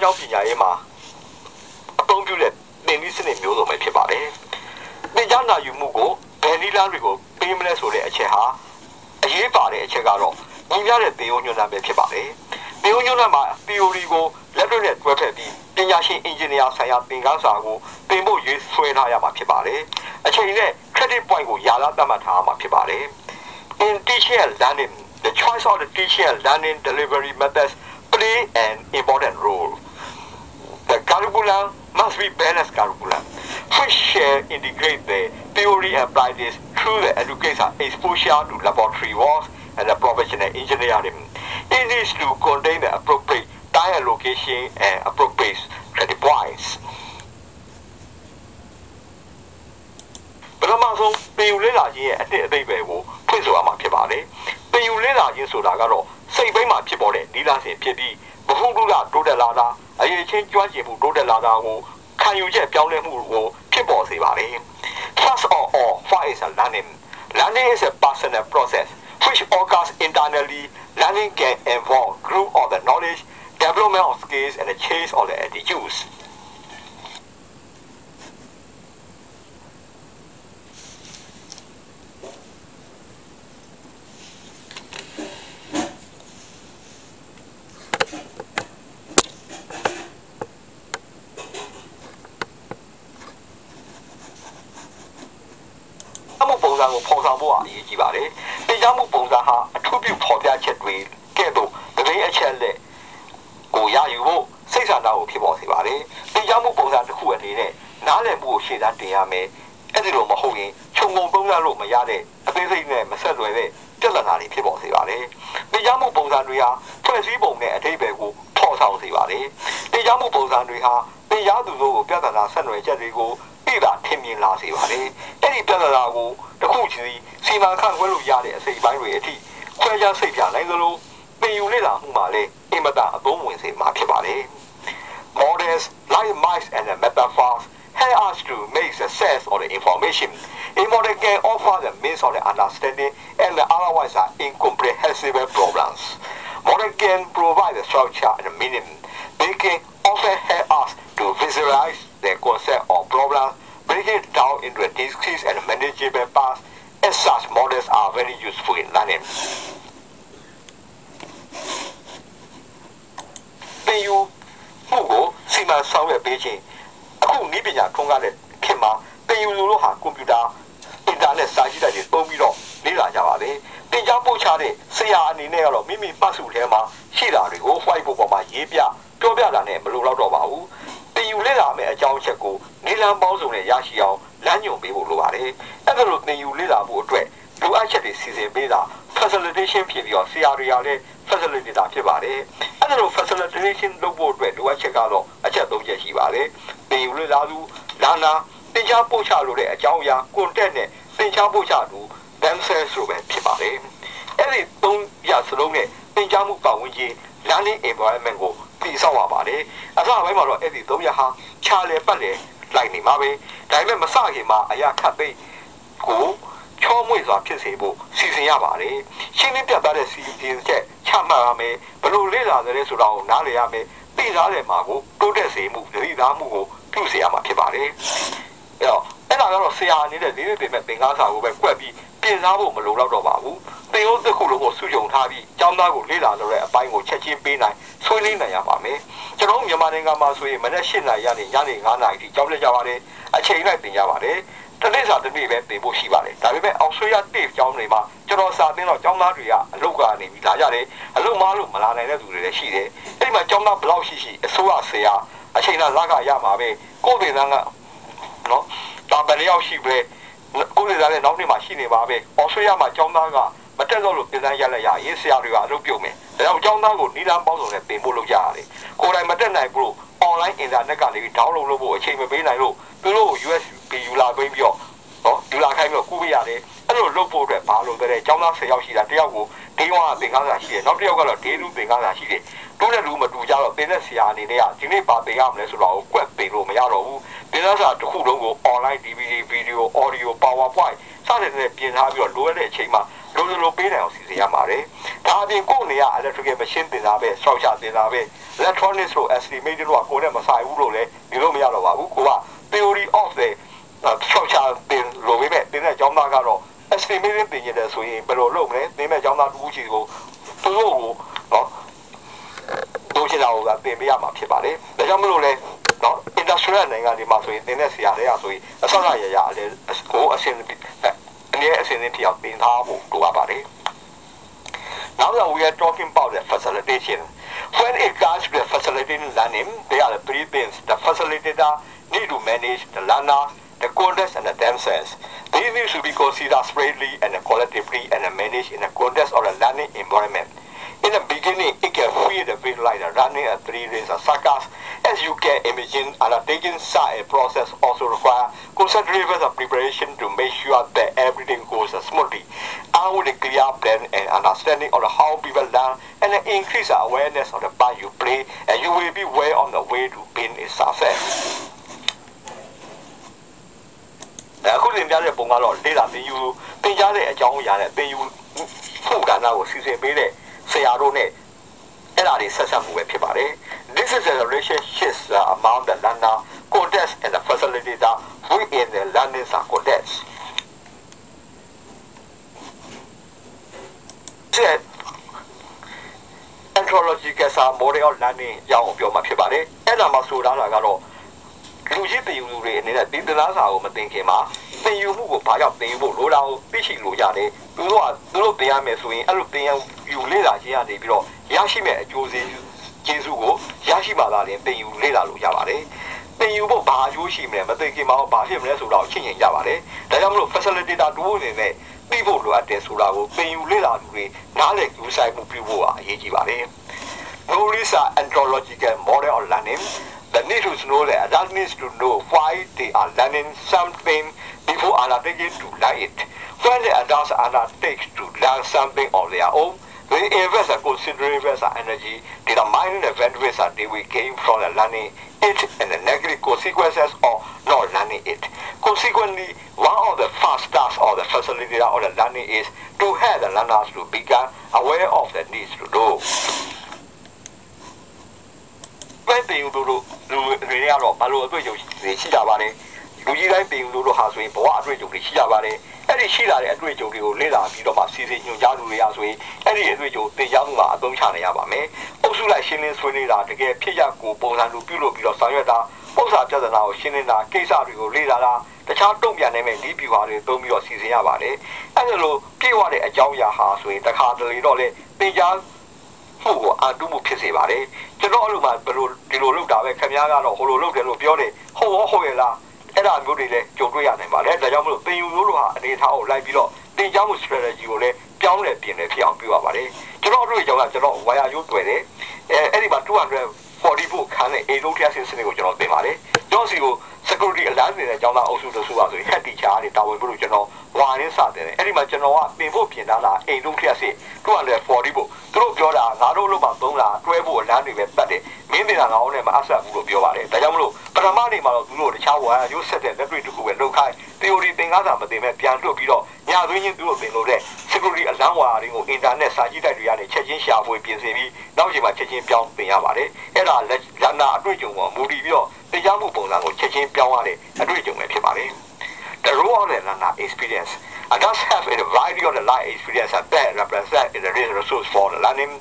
ကျောင်းပညာရေးမှာအသုံးပြုတဲ့သင်နည်းစနစ်မျိုးစုံပဲဖြစ်ပါတယ်သင်ကြားနာယူမှုကိုဘယ်နည်းလမ်းတွေကိုပေးမလဲဆိုတဲ့အချက်ဟာအရေးပါတဲ့အချက်ကတော့ညီမျှတဲ့သင်ယူညွှန်တမ်းပဲဖြစ်ပါတယ်သင်ယူညွှန်တမ်းမှာ theory ကိုလက်တွေ့နဲ့တွဲဖက်ပြီးပညာရှင် engineer ဆိုင်ရာသင်ခန်းစာကိုသင်ဖို့ရွေးဆွဲထားရမှာဖြစ်ပါတယ်အချိန်နဲ့ credit point ကိုယာလာသတ်မှတ်ထားမှာဖြစ်ပါတယ် in teaching and learning the choice of the teaching and learning delivery methods play an important role the curriculum must be balanced curriculum which shall integrate the theory and practice through the education exposure to laboratory work and the professional engineering. It needs to contain the appropriate time allocation and appropriate credit points. ပထမဆုံးပေယူလေးလာခြင်းရဲ့အတစ်အသိပဲကိုဖွင့်ဆိုရမှာဖြစ်ပါတယ်။ပေယူလေးလာခြင်းဆိုတာကတော့စိတ်ပိုင်းမှာဖြစ်ပေါ်တဲ့ဒီလာစဉ်ဖြစ်ပြီးဘဟုတုကတိုးတက်လာတာ အရေးချင်းကျွမ်းကျင်မှုတိုးတက်လာတာကိုခံယူချက်ပြောင်းလဲမှုကိုဖြစ်ပေါ်စေပါတယ်။ First of all, what is a learning? Learning is a personal process which occurs internally. Learning can involve growth of the knowledge, development of skills, and the change of the attitudes. ဖော်ဆောင်ဖို့အရေးကြီးပါတယ်။တရားမှုပုံစံဟာအထူးပြုဖော်ပြချက်တွေကဲ့သို့တပင်းအချက်လက်ကိုရယူဖို့စိတ်ဆန္ဒကိုဖြစ်ပေါ်စေပါတယ်။တရားမှုပုံစံတစ်ခုအနေနဲ့နားလည်မှုကိုရှေ့တန်းတင်ရမယ်။အဲ့ဒီလိုမဟုတ်ရင်ခြုံငုံသုံးရလို့မရတဲ့အသေးစိတ်နဲ့မဆက်သွယ်တဲ့ပြဿနာတွေဖြစ်ပေါ်စေပါတယ်။တရားမှုပုံစံတွေဟာဖွဲ့စည်းပုံနဲ့အထိပ္ပယ်ကိုဖော်ဆောင်စေပါတယ်။တရားမှုပုံစံတွေဟာတရားသူတို့ကိုပြဿနာဆက်နွယ်ချက်တွေကို ပြတာထင်မြင်လာစေပါတယ်။အဲ့ဒီပြဿနာကိုတစ်ခုချင်းစီမံခန့်ခွဲလို့ရတဲ့အစိပ်ပိုင်းတွေအထိခွဲခြားစိတ်ပြနိုင်သလိုပင်ယူလေ့လာမှုမှာလည်းအင်မတန်အသုံးဝင်စေမှာဖြစ်ပါတယ်။ Models like mice and metaphors help us to make sense of the information. A model can offer the means of the understanding and the otherwise are incomprehensible problems. Model can provide the structure and the meaning. They can often help us to visualize the concept of problems, break it down into a discrete and manageable parts. As such, models are very useful in learning. သင်ယူမှုကိုစီမံဆောင်ရွက်ပေးခြင်းအခုနည်းပညာထွန်းကားတဲ့ခင်မှာသင်ယူလူတို့ဟာကွန်ပျူတာအင်တာနက်စာကြည့်တိုက်တွေသုံးပြီးတော့လေ့လာကြပါလေသင်ကြားပို့ချတဲ့ဆရာအနေနဲ့ကတော့မိမိမှတ်စုထဲမှာရှိတာတွေကို white board ပေါ်မှာရေးပြပြောပြတာနဲ့မလိုတော့တော့ပါဘူးသင် ယူလေ့လာမယ့်အကြောင်းအချက်ကိုနေလံပေါင်းစုံနဲ့ရရှိအောင်လမ်းညွှန်ပေးဖို့လိုပါတယ်အဲ့ဒါလိုသင်ယူလေ့လာဖို့အတွက်လိုအပ်ချက်တွေစီစဉ်ပေးတာ facilitation ဖြစ်ပြီးတော့ဆရာတွေကလည်း facilitator ဖြစ်ပါတယ်အဲ့ဒါလို facilitation လုပ်ဖို့အတွက်လိုအပ်ချက်ကတော့အချက်၃ချက်ရှိပါတယ်သင်ယူလေ့လာသူလာနာသင်ကြားပို့ချလိုတဲ့အကြောင်းအရာ content နဲ့သင်ကြားပို့ချသူ themselves ဆိုပဲဖြစ်ပါတယ်အဲ့ဒီ၃ရစလုံးနဲ့သင်ကြားမှုပတ်ဝန်းကျင် learning environment ကိုတည်ဆောက်ရပါတယ်အစပိုင်းမှာတော့အဲ့ဒီ၃ရဟာခြာလေပတ်လေလိုက်နေမှာပဲဒါပေမဲ့မစခင်မှာအရာခတ်သိကိုချောမွေ့စွာဖြစ်စေဖို့စီစဉ်ရပါတယ်ရှင်းလင်းပြတ်သားတဲ့စီစဉ်ချက်ချမှတ်ရမယ်ဘလို့လေ့လာတယ်ဆိုတာကိုနားလည်ရမယ်သိသားတယ်မှာကိုတိုးတက်စေမှုသတိသားမှုကိုပြုစေရမှာဖြစ်ပါတယ်အဲ့တော့အဲ့ဒါကတော့ဆရာအနေနဲ့ဒီနေ့ပြင်မဲ့သင်္ကားစာကိုပဲကွက်ပြီး ပြင်စားဖို့မလိုတော့တော့ပါဘူးသင်ရိုးတစ်ခုလုံးကိုစုကြုံထားပြီးကျောင်းသားကိုလေ့လာလို့တဲ့အပိုင်းကိုချက်ချင်းပေးနိုင်ဆွေးနွေးနိုင်ရပါမယ်ကျွန်တော်မြန်မာနိုင်ငံမှာဆိုရင်မနေ့၈နာရီကနေညနေ9နာရီထိကျောင်းလက်ကြပါတယ်အချိန်လိုက်သင်ကြပါတယ်တနေ့စာတစ်နေ့ပဲသင်ဖို့ရှိပါတယ်ဒါပေမဲ့အောက်ဆွေးရတေ့ကျောင်းတွေမှာကျွန်တော်စာသင်တော့ကျောင်းသားတွေကအလုပ်ကနေပြီးလာကြတယ်အလုပ်မလို့မလာနိုင်တဲ့သူတွေလည်းရှိတယ်အဲ့ဒီမှာကျောင်းသားဘလောက်ရှိရှိအစိုးရဆရာအချိန်လားလကရမှာပဲကိုယ်ပင်သားကနော်ဒါဘယ်လျောက်ရှိပဲ ကိုယ်ပင်သားလည်းနောက်နေ့မှာရှိနေပါပဲအော်ဆွေးရမှာကျောင်းသားကမတက်တော့လို့ပြင်သားရလက်ရရေးဆရာတွေကအလုပ်ပြုတ်မယ်ဒါကြောင့်ကျောင်းသားကိုနီလန်းပေါင်းစုံနဲ့တင်ဖို့လုပ်ကြရတယ်ကိုယ်တိုင်မတက်နိုင်ဘူးလို့ online internet ကနေပြီး download လုပ်ဖို့အချိန်မပေးနိုင်လို့သူတို့ကို USB ယူလာပေးပြီးတော့နော်ယူလာခိုင်းပြီးတော့ကူးပေးရတယ် အဲ့လိုလုပ်ဖို့အတွက်ဘာလို့တဲ့ကျောင်းသား10ယောက်ရှိတာတယောက်ကိုဒေးဝါသင်္ကားစာရှိတယ်နောက်တစ်ယောက်ကတော့ဒေးလူသင်္ကားစာရှိတယ်တူးတဲ့လူမတူကြတော့သင်တဲ့ဆရာအနေနဲ့ကဒီနေ့ပါသင်ရမလဲဆိုတော့ကွက်ပင်လို့မရတော့ဘူးသင်တဲ့စာတစ်ခုလုံးကို online DVD video audio powerpoint စတဲ့နဲ့ပြင်ထားပြီးတော့လိုရတဲ့အချိန်မှာလိုလိုလိုပေးနိုင်အောင်စီစဉ်ရပါတယ်ဒါဒါအပြင်ကိုယ်နေရ electrical machine တင်တာပဲ structure တင်တာပဲ electronics လို့ estimate လို့ကကိုယ်နဲ့မဆိုင်ဘူးလို့လည်းဒီလိုမရတော့ပါဘူးကိုက theory of the structure တင်လို့ပဲတင်တဲ့ကျောင်းသားကတော့ estimation တင်ရတယ်ဆိုရင်ဘယ်လိုလုပ်မလဲသင်မဲ့ကျောင်းသားတူဦးချီကိုသူတို့ကိုနော်တို့ချင်တာကိုကသင်ပေးရမှာဖြစ်ပါလေဒါကြောင့်မလို့လဲနော် industrial နိုင်ငံတွေမှာဆိုရင်သင်တဲ့ဆရာတွေကဆိုရင်အစရရရအလေကိုအစင်အနည်းအစင်သင်ဖြစ်အောင်သင်ထားဖို့လိုအပ်ပါတယ် Now that we are talking about the facilitation, when it comes to the facilitating learning, there are three things. The facilitator need to manage the learner, the context, and the themselves. These need to be considered separately and collectively and managed in the context of the learning environment. In the beginning, it can feel a bit like running a three lanes of circus. As you can imagine, undertaking such a process also requires considerable preparation to make sure that everything goes smoothly. And with a clear plan and understanding of how people learn and increase awareness of the part you play, and you will be well on the way to being a success. အခုသင်ပြတဲ့ပုံကတော့လေ့လာသင်ယူသင်ကြားတဲ့အကြောင်းအရာနဲ့သင်ယူဖို့ကဏ္ဍကိုစီစဉ်ပေးတဲ့ဆရာတို့နဲ့အဲ့ဒါတွေဆက်ဆက်မှုပဲဖြစ်ပါတယ် This is a relationship among the learner context and the facilitator within the learning context တဲ့ anthropological စာ model of learning ရအောင်ပြောမှာဖြစ်ပါတယ်အဲ့ဒါမှဆိုတာကတော့ လူကြီးတင်ယူလူတွေအနေနဲ့ဒီသလားစာကိုမသိခင်မှာသင်ယူမှုကိုဘာကြောင့်သင်ယူဖို့လိုတာကိုသိရှိလို့ရတယ်သူတို့ကသူတို့သင်ရမယ်ဆိုရင်အဲ့လိုသင်ယူလေ့လာခြင်းကနေပြီးတော့ရရှိမဲ့အကျိုးစီးကျေးဇူးကိုရရှိမှသာလျှင်သင်ယူလေ့လာလို့ရပါတယ်သင်ယူဖို့ဘာအကျိုးရှိမလဲမသိခင်မှာဘာဖြစ်မလဲဆိုတော့ရှင်းရင်ရပါတယ်ဒါကြောင့်မလို့ facilitator တူအနေနဲ့သိဖို့လိုအပ်တယ်ဆိုတာကိုသင်ယူလေ့လာသူတွေနားလည်ကြိုးစားမှုပြုဖို့အရေးကြီးပါတယ် Knowledge are anthropological model of learning the need to know that adult needs to know why they are learning something before undertaking to learn it. When the adults undertake to learn something on their own, they invest a considerable amount of energy determining the benefits that they will gain from the learning it and the negative consequences of not learning it. Consequently, one of the first tasks of the facilitator of the learning is to help the learners to become aware of the needs to know. ပဲတင်ယူလို့လူတွေကတော့ဘာလို့အတွေ့အကြုံတွေရှိကြပါလဲလူကြီးတိုင်းတင်ယူလို့ဟာဆိုရင်ဘဝအတွေ့အကြုံတွေရှိကြပါတယ်အဲ့ဒီရှိလာတဲ့အတွေ့အကြုံတွေကိုလေ့လာပြီးတော့မှစီစဉ်ညွှန်ကြားလူတွေရဆိုရင်အဲ့ဒီအတွေ့အကြုံတင်ကြားမှုမှာအသုံးချနိုင်ရပါမယ်အုပ်စုလိုက်ရှင်းလင်းဆွေးနွေးတာတကယ်ဖြစ်ရကိုပုံစံလိုပြုလုပ်ပြီးတော့ဆောင်ရွက်တာပုံစံပြဿနာကိုရှင်းလင်းတာကိစ္စတွေကိုလေ့လာတာတခြားတုံ့ပြန်နိုင်မဲ့ဒီပြူဟာတွေသုံးပြီးတော့စီစဉ်ရပါတယ်အဲ့ဒါလိုပြည့်ဝတဲ့အကြောင်းအရာဟာဆိုရင်တခါတလေတော့လေတင်ကြား မှုကိုအတူမှုဖြစ်စေပါတယ်ကျွန်တော်အဲ့လိုမှဘယ်လိုဒီလိုလုပ်တာပဲခင်ဗျားကတော့ဟိုလိုလုပ်တယ်လို့ပြောတယ်ဟုတ်ရောဟုတ်ရဲ့လားအဲ့ဒါမျိုးတွေလည်းကြုံတွေ့ရနိုင်ပါတယ်ဒါကြောင့်မလို့သင်ယူမျိုးတို့ဟာအနေထားကိုလိုက်ပြီးတော့တင်ကြောင်းမှု strategy ကိုလည်းပြောင်းလဲပြင်လဲဖြစ်အောင်ပြုရပါတယ်ကျွန်တော်တို့ကြောင့်ကကျွန်တော်ဝါယာရိုးတွေ့တယ်အဲအဲ့ဒီမှာ 240ဖို့ခန်းတဲ့ A လို့တရားစင်စနစ်ကိုကျွန်တော်သင်ပါတယ်ကျွန်တော်စီကို security အလားနေတဲ့ကျောင်းသားအုပ်စုတို့ဆိုပါဆိုရင် head teacher တွေတာဝန်ပြုလို့ကျွန်တော်ဝါရင်းစတယ်အဲ့ဒီမှာကျွန်တော်ကပြင်ဖို့ပြင်ထားတာအိမ်လုံးထက်စစ်240ဖို့သူတို့ပြောတာငါတို့လို့မှသုံးတာတွဲဖို့အလားတွေပဲပတ်တယ်မင်းတင်တာငါအောင်နဲ့မအဆက်ဘူးလို့ပြောပါတယ်ဒါကြောင့်မလို့ပထမနေ့မှာတော့သူတို့တခြားဝါရုပ်ဆက်တဲ့လက်တွေ့တစ်ခုပဲလုပ်ခိုင်း theory သင်ခန်းစာမသင်မဲ့ပြန်လွတ်ပြီးတော့ညသွင်းချင်းသူတို့သင်လို့တဲ့ security အလန်းဝါတွေကို internet စာကြည့်တိုက်တွေကနေချက်ချင်းရှာဖွေပြင်ဆင်ပြီးနောက်ချိန်မှာချက်ချင်းပြောင်းသင်ရပါတယ်အဲ့ဒါလက်နာအတွေ့အကြုံပေါ်မူတည်ပြီးတော့တရားမှုပုံစံကိုချက်ချင်းပြောင်းရတဲ့အတွေ့အကြုံပဲဖြစ်ပါတယ် the role of the learner experience adults have a variety of the life experience that represent the resource for the learning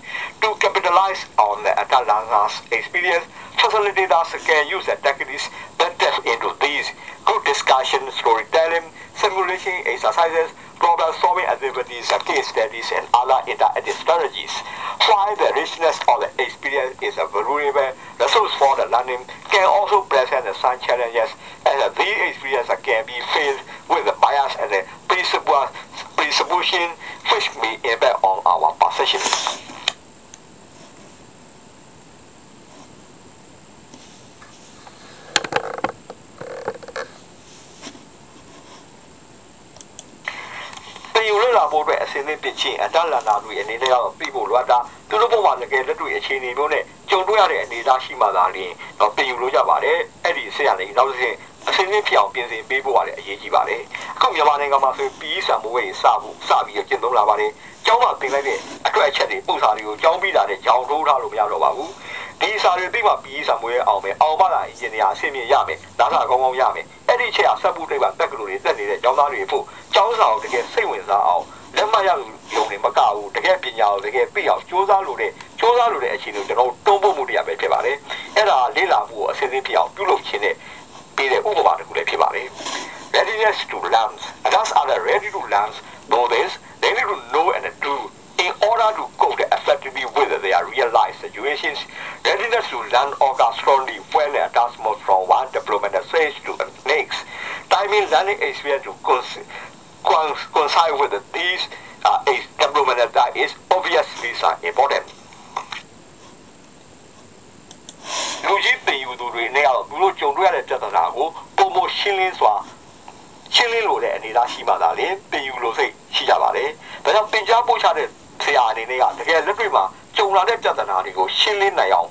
to capitalize on the adult learner's experience facilitators can use the techniques that tap into these group discussion storytelling simulation exercises problem solving activities, case studies, and other interactive strategies. While the richness of the experience is a valuable resource for the learning, can also present some challenges, as the experiences can be filled with the bias and the presupposition which may impact on our perception. ယူရလာဖို့အတွက်အစင်းသင်းပြင်ချင်းအတလန်နာတွေအနေနဲ့ကတော့ပြီးဖို့လိုအပ်တာသူတို့ဘုံမှာတကယ်လက်တွေ့အခြေအနေမျိုးနဲ့ကြုံတွေ့ရတဲ့အနေအထားရှိမှသာလျှင်တော့ပြင်ယူလို့ရပါတယ်အဲ့ဒီဆေးရနေနောက်တစ်ဆင့်အစင်းသင်းဖြစ်အောင်ပြင်ဆင်ပေးဖို့ကလည်းအရေးကြီးပါတယ်အခုမြန်မာနိုင်ငံမှာဆိုပြီးဆံမိုးဝေးစဖို့စပြီးကျင့်သုံးလာပါတယ်ကျကျောင်းမှာသင်လိုက်တဲ့အတွက်အချက်တွေပုံစာတွေကိုကျောင်းပြီးတာနဲ့ကြောင်ထိုးထားလို့မရတော့ပါဘူးဒီစာတွေသိမှပြီးစာမွေးအောင်မယ်အောင်မလားအင်ဂျင်နီယာအဆင့်မြင့်ရမယ်နားစာကောင်းကောင်းရမယ် အဲ့ဒီချက်ကစက်မှုတွေပါတက်ကလူတွေတက်နေတဲ့ကျောင်းသားတွေဖို့ကျောင်းစာကိုတကယ်စိတ်ဝင်စားအောင်လက်မှတ်ရလို့ယုံနေမကဘူးတကယ်ပညာကိုတကယ်သိအောင်စူးစမ်းလို့တဲ့စူးစမ်းလို့တဲ့အခြေအနေကိုကျွန်တော်တွန်းပို့မှုတရားပဲဖြစ်ပါတယ်အဲ့ဒါလေ့လာမှုကိုအစဉ်အဖြစ်အောင်ပြုလုပ်ခြင်းနဲ့ပေးတဲ့ဥပမာတစ်ခုလည်းဖြစ်ပါတယ် readiness to learn and thus are ready to learn know this they need to know and do in order to cope effectively with their real life situations readiness to learn occurs strongly when a task moves from one deployment stage to the next timing learning experience to coincide with these uh, deployment that is obviously important လူကြီးတင်ယူသူတွေနဲ့ကတော့သူတို့ကြုံတွေ့ရတဲ့ပြဿနာကိုပုံမရှင်းလင်းစွာရှင်းလင်းလို့တဲ့အနေအထားရှိမှသာလေတင်ယူလို့စိတ်ရှိကြပါတယ်။ဒါကြောင့်တင် जा ပို့ချတဲ့ ဆရာအနေနဲ့ကတကယ်လက်တွေ့မှာကြုံလာတဲ့ပြဿနာတွေကိုရှင်းလင်းနိုင်အောင်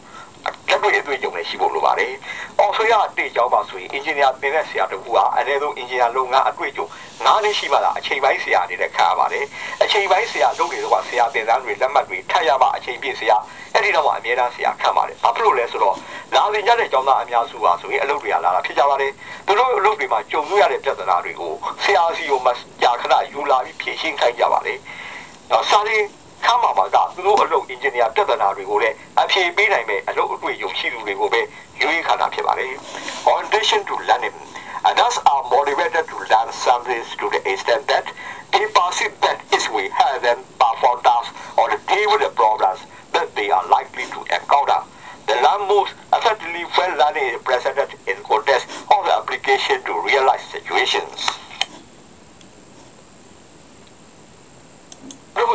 လက်တွေ့အတွေ့အကြုံနဲ့ရှိဖို့လိုပါတယ်။အော်ဆိုရတေကြောင်းပါဆိုရင်အင်ဂျင်နီယာသင်တဲ့ဆရာတခုဟာအနည်းဆုံးအင်ဂျင်နီယာလုပ်ငန်းအတွေ့အကြုံ9နှစ်ရှိမှသာအချိန်ပိုင်းဆရာအနေနဲ့ခံရပါတယ်။အချိန်ပိုင်းဆရာလုပ်နေတော့ဆရာသင်တန်းတွေလက်မှတ်တွေထပ်ရပါအချိန်ပြည့်ဆရာအဲ့ဒီတော့မှအမြဲတမ်းဆရာခံပါတယ်။ဘာဖြစ်လို့လဲဆိုတော့လာသင်ကြတဲ့ကျောင်းသားအများစုပါဆိုရင်အလုပ်တွေကလာတာဖြစ်ကြပါတယ်။သူတို့အလုပ်တွေမှာကြုံတွေ့ရတဲ့ပြဿနာတွေကိုဆရာစီကိုမှကြာခဏယူလာပြီးဖြေရှင်းခိုင်းကြပါတယ်။တော့စာရင်း ခမ်းမှာမှာကသူတို့အလုပ်အင်ဂျင်နီယာပြဿနာတွေကိုလည်းအဖြေပေးနိုင်မဲ့အလုပ်အတွေ့အကြုံရှိသူတွေကိုပဲရွေးခါတာဖြစ်ပါတယ်။ Audition to learning and thus are motivated to learn something to the extent that they perceive that is we have them perform tasks or deal with the problems that they are likely to encounter. The learn most effectively when learning is presented in context of the application to real life situations.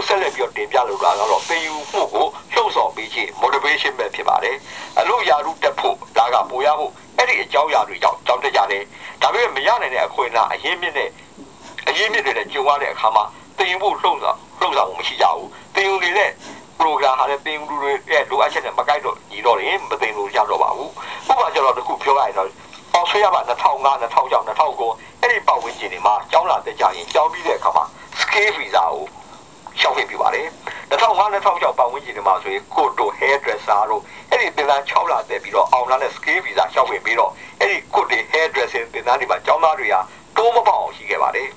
ဆက်လက်ပြီးတင်ပြလိုတာကတော့ပေယူမှုကိုလှုပ်ဆော်ပေးခြင်း motivation ပဲဖြစ်ပါတယ်အလို့ယာရုတက်ဖို့ဒါကပိုရဖို့အဲ့ဒီအကြောင်းအရာတွေကြောင့်ကြောင်းတက်ကြတယ်ဒါပေမဲ့မရနိုင်တဲ့အခွင့်အရေးအရင်မြင့်နဲ့အရင်မြင့်တွေနဲ့ကြုံရတဲ့အခါမှာတင်ယူဖို့လှုပ်ဆော်လှုပ်ဆော်မှုမရှိကြဘူးတင်ယူနေတဲ့ program ဟာလည်းတင်ယူတွေရဲ့လိုအပ်ချက်နဲ့မကိုက်တော့ညီတော့ရင်မတင်လို့ရတော့ပါဘူးဥပမာကျတော့တခုပြောရရင်တော့အော်ဆွေးရပါ2005 2006 2009အဲ့ဒီပတ်ဝန်းကျင်တွေမှာကျောင်းလာတက်ကြရင်ကျောင်းပြီးတဲ့အခါမှာ scale visa ကို ရှောက်ခွင့်ပြုပါတယ်2005 2006ပတ်ဝန်းကျင်တွေမှာဆိုရင်ကိုတို hair dresser တို့အဲ့ဒီတင်သား6လတက်ပြီးတော့အောင်လာတဲ့ scale visa ရှောက်ခွင့်ပြီးတော့အဲ့ဒီကိုတေ hair dressing တင်သားတွေမှာကျောင်းသားတွေဟာတိုးမပေါအောင်ရှိခဲ့ပါတယ်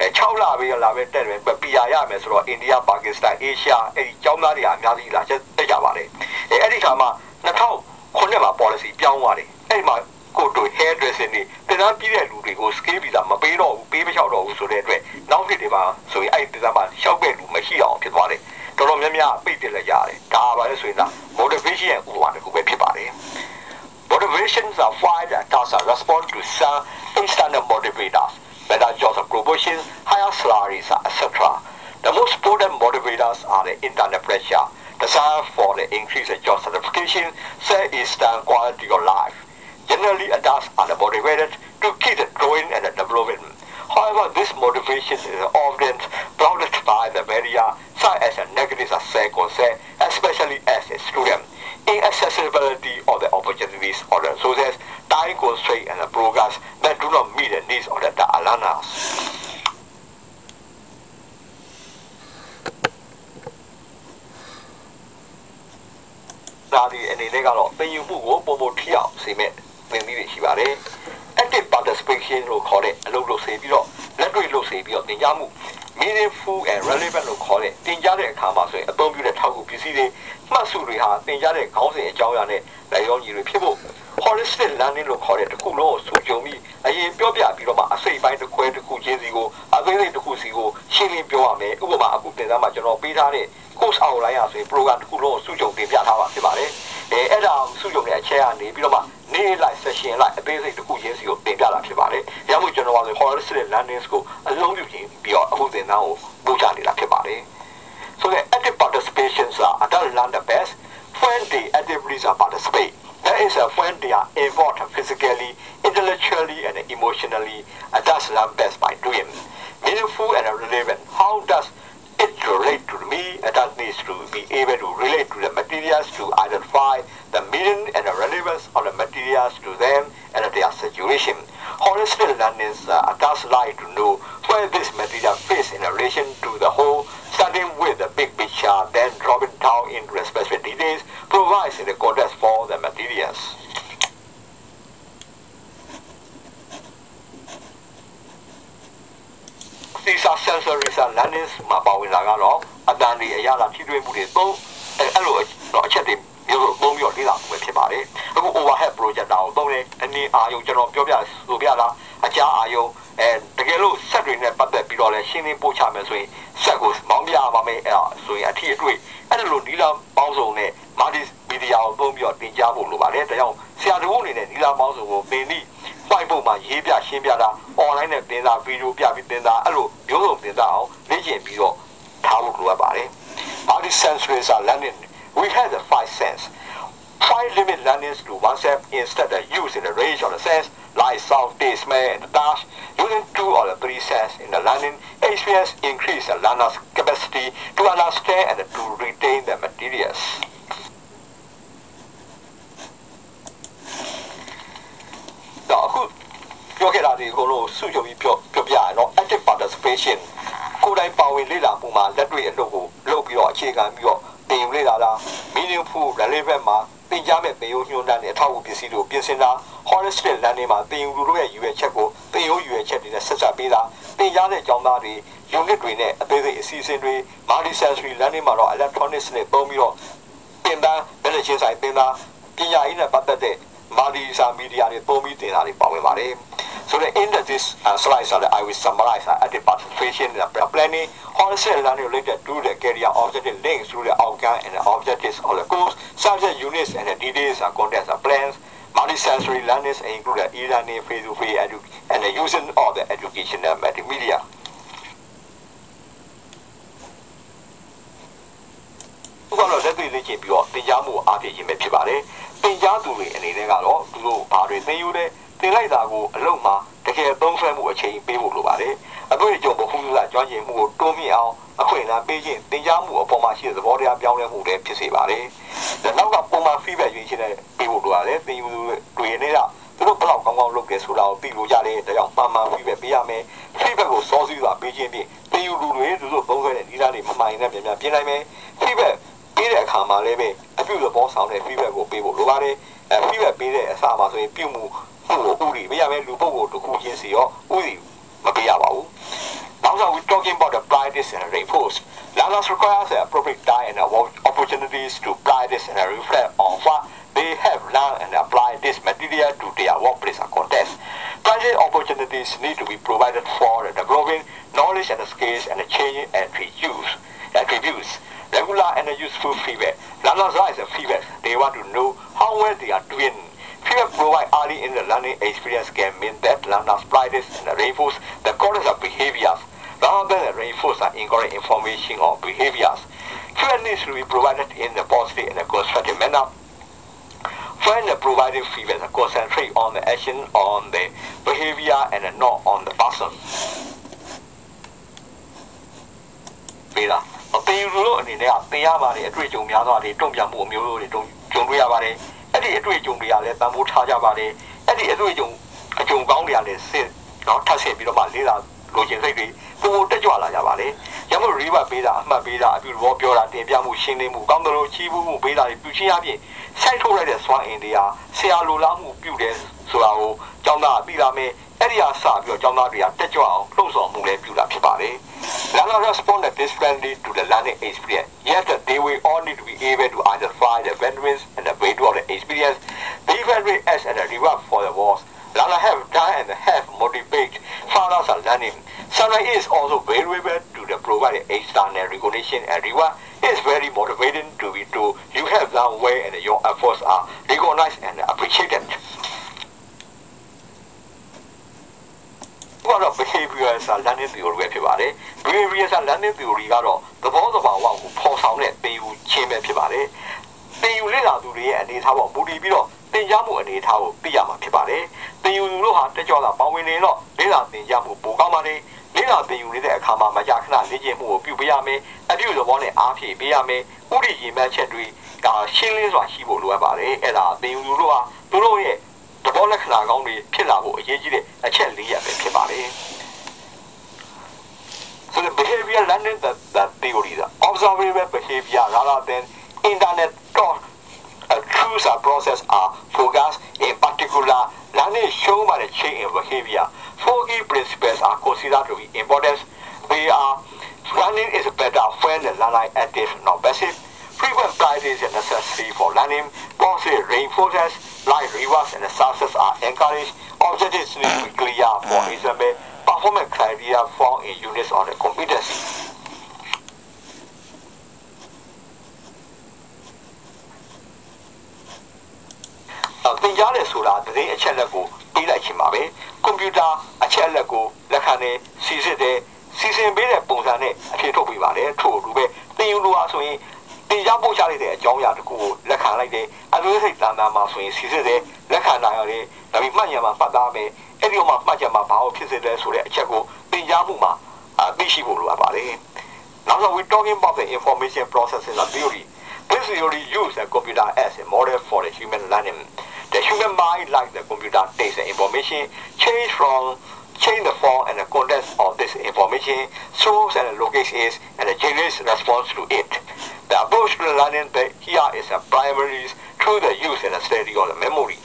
အဲ6လပဲလာပဲတက်တယ်ပီယာရမယ်ဆိုတော့အိန္ဒိယပါကစ္စတန်အေးရှားအဲ့ဒီကျောင်းသားတွေဟာအများကြီးလာတက်ကြပါတယ်အဲအဲ့ဒီခါမှာ2009မှာ policy ပြောင်းသွားတယ်အဲ့ဒီမှာ ကိုတို့ hair dressing တွေတင်သားပြီးတဲ့လူတွေကို scale visa မပေးတော့ဘူးပေးမလျှောက်တော့ဘူးဆိုတဲ့အတွက်နောက်နှစ်တွေမှာဆိုရင်အဲ့ဒီတင်သားမှာလျှောက်တဲ့လူမရှိအောင်ဖြစ်သွားတယ်တော်တော်များများပိတ်တယ်လည်းရတယ်ဒါပါလဲဆိုရင်ဒါ motivation ရဲ့ဥပမာတစ်ခုပဲဖြစ်ပါတယ် motivations are fired as a response to some external motivators better jobs of promotion higher salaries etc the most potent motivators are the internal pressure desire for the increase in job certification say is the quality of life generally adults are motivated to keep growing and developing. However, this motivation is often blocked by the media, such as negative success concept, especially as a student, inaccessibility of the opportunities or the sources, time constraints and the progress that do not meet the needs of the, the alumnus. Now သင်နည်းတွေရှိပါတယ် active participation လို့ခေါ်တဲ့အလုပ်လုပ်စေပြီးတော့လက်တွေ့လုပ်စေပြီးတော့သင်ကြားမှု meaningful and relevant လို့ခေါ်တဲ့သင်ကြားတဲ့အခါမှာဆိုရင်အသုံးပြုတဲ့ထောက်ကူပစ္စည်းတွေမှတ်စုတွေဟာသင်ကြားတဲ့ခေါင်းစဉ်အကြောင်းအရာနဲ့လိုက်ရောညီတွေဖြစ်ဖို့ holistic learning လို့ခေါ်တဲ့တစ်ခုလုံးကိုစုကြုံပြီးအရင်ပြောပြပြီးတော့မှအစိတ်ပိုင်းတစ်ခွဲတစ်ခုချင်းစီကိုအသေးစိတ်တစ်ခုစီကိုရှင်းလင်းပြောရမယ်ဥပမာအခုတင်စားမှာကျွန်တော်ပေးထားတဲ့ course outline ရဆိုရင် program တစ်ခုလုံးကိုစုကြုံတင်ပြထားပါဖြစ်ပါတယ် အဲအဲ့ဒါစုကြုံတဲ့အချက်ကနေပြီးတော့မှနေ့လိုက် session လိုက်အသေးစိတ်တစ်ခုချင်းစီကိုတင်ပြတာဖြစ်ပါတယ်။ရမှုကျွန်တော်ကဆို holistic learning ကိုအလုံးပြုခြင်းပြီးတော့အခုသင်တန်းကိုပို့ချနေတာဖြစ်ပါတယ်။ So the active participations are adult learn the best when they actively participate. That is uh, when they are involved physically, intellectually, and emotionally. Adults learn best by doing. Meaningful and relevant. How does it to relate to me, and that means to be able to relate to the materials, to identify the meaning and the relevance of the materials to them and their situation. Holistic learning uh, does like to know where this material fits in relation to the whole, starting with the big picture, then dropping down into the specific details, provides the context for the materials. Caesar Sensor Racer Landis မှာပါဝင်လာကတော့အတန်ဒီအရသာဖြည့်တွင်းမှုတွေသုံးအဲ့လိုတော့အချက်တွေမျိုးစုံသုံးပြီးတော့လေ့လာမှုပဲဖြစ်ပါတယ်အခု overhead projector ကိုသုံးတယ်အနည်းအာရုံကျွန်တော်ပြောပြဆိုပြတာအကြအာရုံအဲတကယ်လို့ဆက်တွေနဲ့ပတ်သက်ပြီးတော့လဲရှင်းလင်းပို့ချမယ်ဆိုရင်ဆက်ကိုမောင်းပြပါမယ်အဲဆိုရင်အထီးအတွေ့အဲ့လိုဒီလာပေါင်းစုံနဲ့ multimedia ကိုသုံးပြီးတော့တင်ကြားဖို့လိုပါတယ်ဒါကြောင့်ဆရာတော်အနေနဲ့ဒီလာပေါင်းစုံကိုသင်ပြီး white board မှာရေးပြရှင်းပြတာ online နဲ့သင်တာဗီဒီယိုပြပြီးသင်တာအဲ့လိုမျိုးစုံသင်တာအောင်လေ့ကျင့်ပြီးတော့ထားဖို့လိုအပ်ပါတယ် Multi sensories are learning we have the five sense five limit learnings to oneself instead of using the range of the sense like sound, taste, smell, and touch. Using two or the three sense in the learning experience increase the learner's capacity to understand and to retain the materials. ပြောခဲ့တာဒီကိုလို့စုချုပ်ပြီးပြောပြောပြရအောင် active participation ကိုယ်တိုင်ပါဝင်လေ့လာမှုမှာလက်တွေ့အလုပ်ကိုလုပ်ပြီးတော့အခြေခံပြီးတော့တင်ယူလေ့လာတာ meaningful relevant မှာသင်ကြားမဲ့သင်ယူညွှန်းတမ်းတဲ့အထောက်အကူပစ္စည်းတွေကိုပြင်ဆင်တာ holistic learning မှာသင်ယူလူတို့ရဲ့ရွယ်ချက်ကိုသင်ယူရွယ်ချက်တွေနဲ့ဆက်စပ်ပေးတာသင်ကြားတဲ့ကျောင်းသားတွေ unit တွေနဲ့အသေးစိတ်အစီအစဉ်တွေ multi sensory learning မှာတော့ electronics နဲ့ပုံပြီးတော့သင်တန်းဘယ်လိုချင်းဆိုင်သင်တာပညာရေးနဲ့ပတ်သက်တဲ့ multi media တွေပုံပြီးသင်တာတွေပါဝင်ပါတယ် So the in this uh, slide, so I will summarize uh, at the participation in the planning, holistic learning related to the career objective links to the outcome and the objectives of the course, subject units and the details and contents and plans, multi-sensory learning include the e-learning, face-to-face, edu- and the using of the educational multimedia. ဘုရားတော့လက်တွေ့လေ့ကျင့်ပြီးတော့သင်ကြားမှုအားဖြင့်ရင်ပဲဖြစ်ပါတယ်။ သင်ကြားသူတွေအနေနဲ့ကတော့သူတို့ဘာတွေသင်ယူတဲ့သင်လိုက်တာကိုအလုံးမှာတကယ်သုံးဆွဲမှုအချိန်ပေးဖို့လိုပါတယ်။အတွေ့အကြုံဘဟုသုတကျွမ်းကျင်မှုကိုတိုးမြင့်အောင်အခွင့်အလမ်းပေးခြင်းသင်ကြားမှုအပေါ်မှာရှိတဲ့သဘောတရားပြောင်းလဲမှုတွေဖြစ်စေပါတယ်။ဒါနောက်ကပုံမှန် feedback ရွေးချယ်တဲ့ပေးဖို့လိုရတယ်။သင်ယူတွေနဲ့ကသူတို့ဘယ်လောက်ကောင်းကောင်းလုပ်တယ်ဆိုတာကိုသိလို့ရတယ်။ဒါကြောင့်မှန်မှန် feedback ပေးရမယ်။ feedback ကိုစောစီးစွာပေးခြင်းဖြင့်သင်ယူလူတွေသူတို့သုံးဆွဲတဲ့ဒီလားတွေမမှန်ရင်လည်းမြန်မြန်ပြင်နိုင်မယ်။ feedback ပေးတဲ့အခါမှာလည်းပဲအပြုသဘောဆောင်တဲ့ feedback ကိုပေးဖို့လိုပါတယ်အဲ feedback ပေးတဲ့အစမှာဆိုရင်ပြုမှုမှုကိုဥပဒေမရမဲလူပုဂ္ဂိုလ်တစ်ခုချင်းစီရောဥပဒေမပေးရပါဘူး။ Now we talking about the practice and reinforce. Learners requires the appropriate time and opportunities to practice and reflect on what they have learned and apply this material to their workplace and context. Practice opportunities need to be provided for the developing knowledge and skills and changing attributes. attributes regular and useful feedback. Learners rise a feedback. They want to know how well they are doing. Feedback provided early in the learning experience can mean that learners practice and reinforce the correct of behaviors rather than reinforce the incorrect information or behaviors. Feedback needs to be provided in a positive and a constructive manner. When providing feedback, concentrate on the action, on the behavior, and not on the person. ပေးတာ အပင်လို့အနေနဲ့ကသင်ရပါတယ်အတွေ့အကြုံများစွာတွေတုံ့ပြန်မှုအမျိုးမျိုးတွေတုံ့ကြုံတွေ့ရပါတယ်အဲ့ဒီအတွေ့အကြုံတွေကလည်းတန်ဖိုးထားကြပါတယ်အဲ့ဒီအတွေ့အကြုံအကြုံကောင်းတွေကလည်းစစ်တော့ထပ်ဆင့်ပြီးတော့မှလေးလာလိုချင်စိတ်တွေပိုတက်ကြွလာကြပါလေရမို့ရီဘတ်ပေးတာအမှတ်ပေးတာအပြုဘောပြောတာတင်ပြမှုရှင်းလင်းမှုကောင်းတယ်လို့ချီးမှုပေးတာတွေပြုချင်းအပြင်စိုက်ထုတ်လိုက်တဲ့စွမ်းအင်တွေဟာဆရာလိုလားမှုပြုတယ်ဆိုတာကိုကျောင်းသားသိလာမယ်အဲ့ဒီဟာစပြီးတော့ကျောင်းသားတွေကတက်ကြွအောင်လှုံ့ဆော်မှုလည်းပြုတာဖြစ်ပါတယ် Learner respond differently to the learning experience. Yet they will need to be able to identify the benefits and the value of the experience. Evaluate as a reward for the work. Learner have done and have motivate fathers are learning. Sunrise is also valuable to the provided external recognition and reward. It's very motivating to be to you have done well and your efforts are recognized and appreciated. ဘာလို့ behavior စာ learning theory ပဲဖြစ်ပါတယ် behavior စာ learning theory ကတော့သဘောသဘာဝကိုပေါ်ဆောင်တဲ့သင်ယူခြင်းပဲဖြစ်ပါတယ်သင်ယူလေ့လာသူတွေရဲ့အနေအထားပေါ်မူတည်ပြီးတော့သင်ကြားမှုအနေအထားကိုသိရမှာဖြစ်ပါတယ်သင်ယူသူတို့ဟာတက်ကြွတာပေါဝင်နေတော့လေ့လာသင်ကြားမှုပိုကောင်းပါတယ်လေ့လာသင်ယူနေတဲ့အခါမှာမကြာခဏလေ့ကျင့်မှုကိုပြုပေးရမယ်အပြုသဘောနဲ့အားဖြည့်ပေးရမယ်ဥဒိရေမှန်းချက်တွေကရှင်းလင်းစွာရှိဖို့လိုအပ်ပါတယ်အဲ့ဒါသင်ယူသူတို့ဟာသူတို့ရဲ့ သဘောလက္ခဏာကောင်းတွေဖြစ်လာဖို့အရေးကြီးတဲ့အချက်၄ရပ်ပဲဖြစ်ပါတယ် So the behavior learning the, the theory, the observable behavior rather than internet taught uh, truths and process are focused in particular learning shown by the change in behavior. Four key principles are considered to be important. They are Learning is better when the learner is active, not passive. Frequent practice is necessary for learning. Positive reinforcements Like rewards and success are encouraged. Objectives need to be clear, for example, performance criteria found in units on the competency. သင်ကြားတယ်ဆိုတာတည်အချက်လက်ကိုပြီးလိုက်ခြင်းပါပဲကွန်ပျူတာအချက်လက်ကိုလက်ခံနေစီစစ်တယ်စီစဉ်ပေးတဲ့ပုံစံနဲ့အဖြေထုတ်ပေးပါတယ်ထို့အတူပဲသင်ယူလို့အားဆိုရင် တင်ကြားပို့ချလိုက်တဲ့အကြောင်းအရာတစ်ခုကိုလက်ခံလိုက်တယ်အသွေးစိတ်တန်တန်မှာဆိုရင်စီစစ်တယ်လက်ခံနိုင်ရတယ်ဒါပြီးမှတ်ဉာဏ်မှာပတ်သားမယ်အဲ့ဒီမှာမှတ်ဉာဏ်မှာဘာလို့ဖြစ်စေလဲဆိုတဲ့အချက်ကိုတင်ကြားမှုမှာသိရှိဖို့လိုအပ်ပါတယ် Now that we're talking about the information processing theory, this theory uses the computer as a model for the human learning. The human mind, like the computer, takes the information, change from change the form and the contents of this information, source and locates it, and generates response to it. The approach to learning that here is a primary through the use and the study of the memory.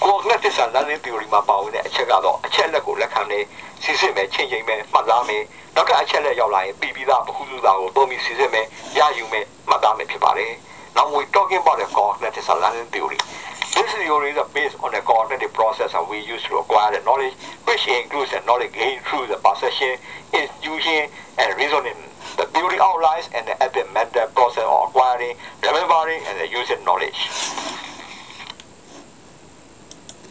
cognitive learning theory မှာပါဝင်တဲ့အချက်ကတော့အချက်လက်ကိုလက်ခံနေစီစစ်မယ်ချိန်ချိန်မယ်မှတ်သားမယ်နောက်တစ်အချက်လက်ရောက်လာရင်ပြီးပြီးသားပခုစုသားကိုသုံးပြီးစီစစ်မယ်ရယူမယ်မှတ်သားမယ်ဖြစ်ပါတယ် Now we talking about the cognitive learning theory This theory is based on the cognitive process that we use to acquire the knowledge, which includes the knowledge gained through the perception, intuition, and reasoning. The theory outlines and the active mental process of acquiring, remembering, and using knowledge.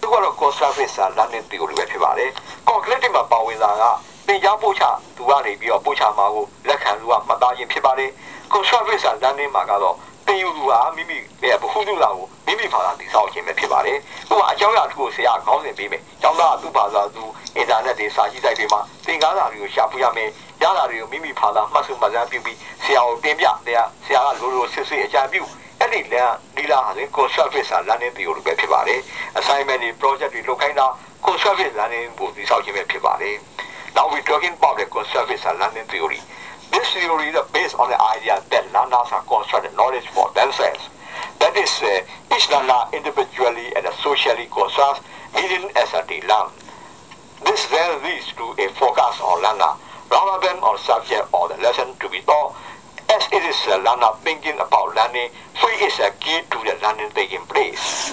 ဒီကတော့ constructive learning theory ပဲဖြစ်ပါတယ် cognitive မှာပါဝင်တာကသင်ကြားပို့ချသူကနေပြီးတော့ပို့ချမှာကိုလက်ခံလူကမှတ်သားခြင်းဖြစ်ပါတယ် constructive learning မှာကတော့ သင်ယူသူဟာမိမိရဲ့ဘဟုတုလာကိုမိမိဘာသာတည်ဆောက်ခြင်းပဲဖြစ်ပါတယ်။ဥပမာအကြောင်းအရာတစ်ခုကိုဆရာခေါင်းစဉ်ပေးမယ်။ကျောင်းသားကသူ့ဘာသာသူအင်တာနက်တွေစာကြည့်တိုက်တွေမှာသင်ကားစာတွေကိုရှာဖွေရမယ်။ရတာတွေကိုမိမိဘာသာမှတ်စုမှတ်စမ်းပြုပြီးဆရာကိုတင်ပြတရားဆရာကလိုလိုစစ်စစ်အကြံပြုအဲ့ဒီလမ်းဒီလာဟာလေ constructive learning theory ပဲဖြစ်ပါတယ် assignment တွေ project တွေလုပ်ခိုင်းတာ constructive learning ကိုတည်ဆောက်ခြင်းပဲဖြစ်ပါတယ် now we talking about the constructive learning theory this theory is based on the idea that learners are constructed knowledge for themselves that is uh, each learner individually and socially constructs meaning as a they learn this then leads to a focus on learner rather than on subject or the lesson to be taught as it is the learner thinking about learning, which is a key to the learning taking place.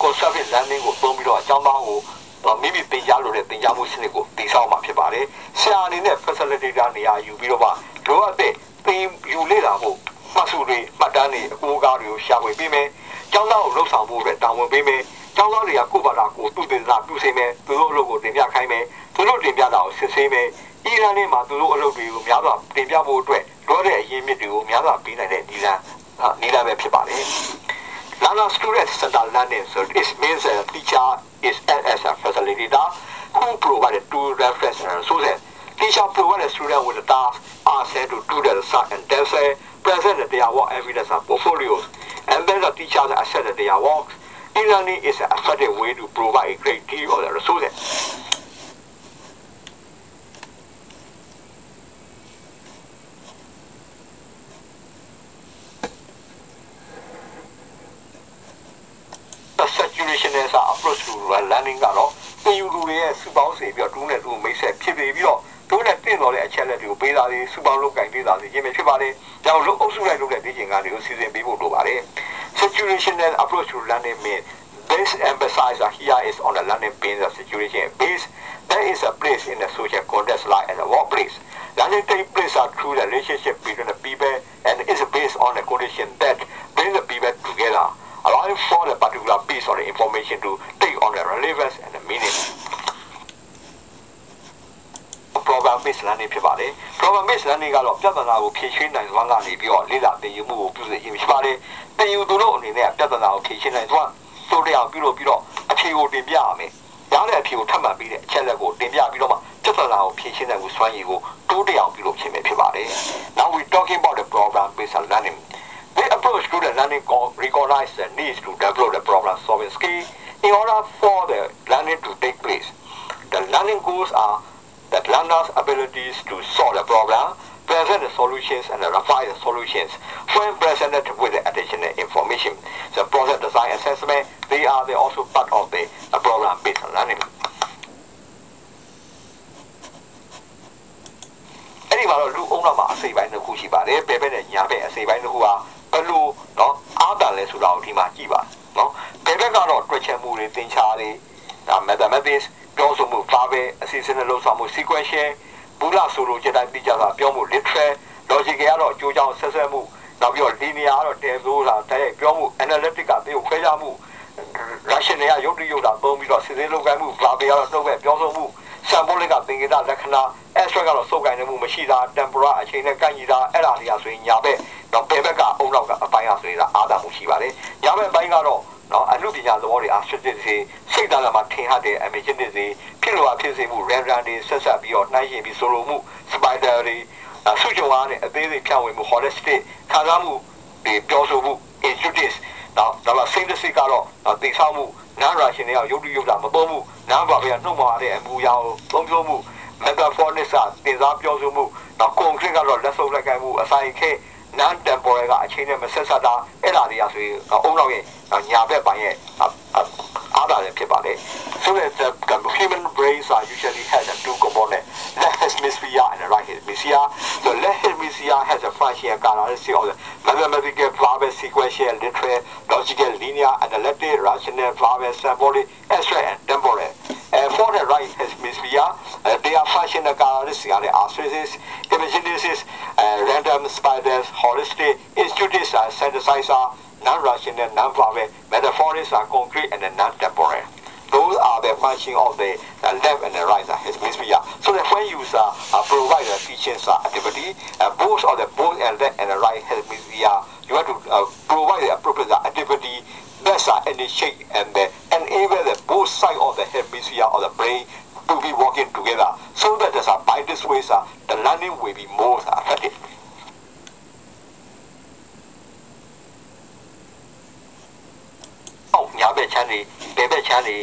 ကိုယ်စားပြီး learning ကိုသုံးပြီးတော့အကြောင်းသားကို မိမိသင်ကြားလို့တဲ့သင်ကြားမှုစနစ်ကိုတည်ဆောက်မှာဖြစ်ပါတယ်။ဆရာအနေနဲ့ facilitator နေရာယူပြီးတော့မှလိုအပ်တဲ့သင်ယူလေ့လာဖို့မှတ်စုတွေမှတ်တမ်းတွေအကူအကားတွေကိုရှာဖွေပေးမယ်။ကျောင်းသားကိုလှုပ်ဆောင်ဖို့အတွက်တာဝန်ပေးမယ်။ကျောင်းသားတွေကကိုယ့်ဘာသာကိုသူ့တင်စားပြုစိမ့်မယ်။သူတို့အလုပ်ကိုတင်ပြခိုင်းမယ်။သူတို့တင်ပြတာကိုစစ်ဆေးမယ်။အီရန်နဲ့မှာသူတို့အလုပ်တွေကိုများစွာတင်ပြဖို့အတွက်လိုတဲ့အရင်းမြစ်တွေကိုများစွာပေးနိုင်တဲ့ဒီလန်ဒီလန်ပဲဖြစ်ပါတယ်။ Lana student center learning so it means that teacher is as a facilitator who provided two reference and resources. Teacher provided student with the task sent to do the research and then say present their work evidence and portfolios and then the teachers accept their works. E-learning is an effective way to provide a great deal of the resources. နဲ့စာ approach to learning ကတော့သင်ယူလူတွေရဲ့စုပေါင်းစေပြီးတော့တူးနဲ့တူမိတ်ဆက်ဖြစ်ပြီးတော့တို့နဲ့တင့်တော်တဲ့အချက်လက်တွေကိုပေးတာတွေစုပေါင်းလုပ်ကင်ပေးတာတွေရင်းမြစ်ဖြစ်ပါတယ်။ဒါကိုလုံးအုပ်စုလိုက်လုပ်တဲ့ဒီချိန်ကနေကိုစီစဉ်ပေးဖို့လိုပါတယ်။ situational approach to learning means this emphasis here is on the learning being the situation base there is a place in the social context like in the workplace. Learning takes place through the relationship between the people and is based on the condition that bring the people together. Allowing for the particular piece of the information to take on the relevance and the meaning. program based learning ဖြစ်ပါတယ် program based learning ကတော့ပြဿနာကိုဖြေရှင်းနိုင်စွမ်းကနေပြီးတော့လေ့လာသင်ယူမှုကိုပြုစုရင်းဖြစ်ပါတယ်သင်ယူသူတို့အနေနဲ့ပြဿနာကိုဖြေရှင်းနိုင်စွမ်းတို့တရားပြုလို့ပြီးတော့အဖြေကိုတင်ပြရမယ်ရတဲ့အဖြေကိုထပ်မှတ်ပြီးတဲ့အချက်လက်ကိုတင်ပြပြီးတော့မှပြဿနာကိုဖြေရှင်းနိုင်မှုစွမ်းရည်ကိုတိုးတက်အောင်ပြုလုပ်ခြင်းပဲဖြစ်ပါတယ် now we talking about the program based learning The approach to the learning recognize the needs to develop the problem-solving skill in order for the learning to take place. The learning goals are the learner's abilities to solve the problem, present the solutions, and refine the solutions when presented with the additional information. The project design assessment, they are they also part of the program-based learning. အဲ့ဒီမှာတော့လူအုံတော့မှာအစိပ်ပိုင်းတစ်ခုရှိပါတယ်ဘယ်ဘက်နဲ့ညာဘက်အစိပ်ပိုင်းတစ်ခုဟာ ဘယ်လိုနော်အားတန်လဲဆိုတာကိုဒီမှာကြည့်ပါနော်ဘယ်ဘက်ကတော့တွက်ချက်မှုတွေသင်္ချာတွေဒါ mathematics ပြောဆိုမှု verbal အစီအစဉ်နဲ့လှုပ်ဆောင်မှု sequential ဘူးလာဆိုလိုချက်တိုင်းသိကြတာပြောမှု literal logic ကတော့ကြိုးကြောင်ဆက်ဆက်မှုနောက်ပြီးတော့ linear ကတော့တယ်ဆိုတာတဲ့ပြောမှု analytic ကသေကိုခွဲခြားမှု rational ကရုပ်တရုပ်တာသုံးပြီးတော့စစ်စစ်လုပ်ကိုင်းမှု verbal ကတော့နှုတ်ပဲပြောဆိုမှု symbolic ကသင်္ကေတလက္ခဏာ abstract ကတော့စုပ်ကိုင်းနေမှုမရှိတာ temporal အချိန်နဲ့ကိုက်ညီတာအဲ့ဒါတွေကဆိုရင်ညာဘက်တော့ဘယ်ဘက်ကအုံနောက်ကအပိုင်းကဆိုရင်အာသာမှုရှိပါတယ်ညာဘက်အပိုင်းကတော့နော်အမှုပညာသဘောတွေအားဖြစ်ဖြစ်စေစိတ်ဓာတ်မှာထင်ဟတဲ့ image တွေစေဖြစ်လို့ဖြစ်စေမှု random တွေဆက်ဆက်ပြီးတော့နှိုင်းယှဉ်ပြီးဆိုလိုမှု spider တွေဆုကြုံအားနဲ့အသေးစိတ်ဖြန့်ဝေမှု holistic ခံစားမှုတွေပြောဆိုမှု intuitive နော်ဒါမှ synthesis ကတော့သိဆောင်မှု non rational ရုပ်တုရုပ်တာမသုံးမှု non verbal နှုတ်မှာတဲ့အမူအရာကိုသုံးပြောမှု metaphorics ကတင်စားပြောဆိုမှုနော် concrete ကတော့လက်စုပ်လက်ကိုင်မှုအဆိုင်ခဲ non temporal ကအချိန်နဲ့မဆက်ဆက်တာအဲ့ဒါတွေကဆိုရင်အုံနောက်ရဲ့ညာဘက်ပိုင်းရဲ့ အားသာလည်းဖြစ်ပါလေ so that the, the human brains are usually has a two component left hemisphere and the right hemisphere the left hemisphere has a function characteristic of the mathematical verbal sequential literal logical linear analytic rational verbal symbolic abstract and temporal and for the right hemisphere uh, they are functional characteristics are the arthritis imagenesis uh, random spiders holistic institutes and synthesizer non-rational, non-verbal, metaphors are concrete and non-temporal. Those are the function of the, left and the right hemisphere. So that when you uh, uh, provide the teachings uh, activity, uh, both of the both and left and the right hemisphere, you have to uh, provide the appropriate activity that uh, initiate and uh, enable the both sides of the hemisphere of the brain to be working together. So that uh, by this way, uh, the learning will be more effective. အောက်ညာဘက်ချမ်းတွေဘယ်ဘက်ချမ်းတွေ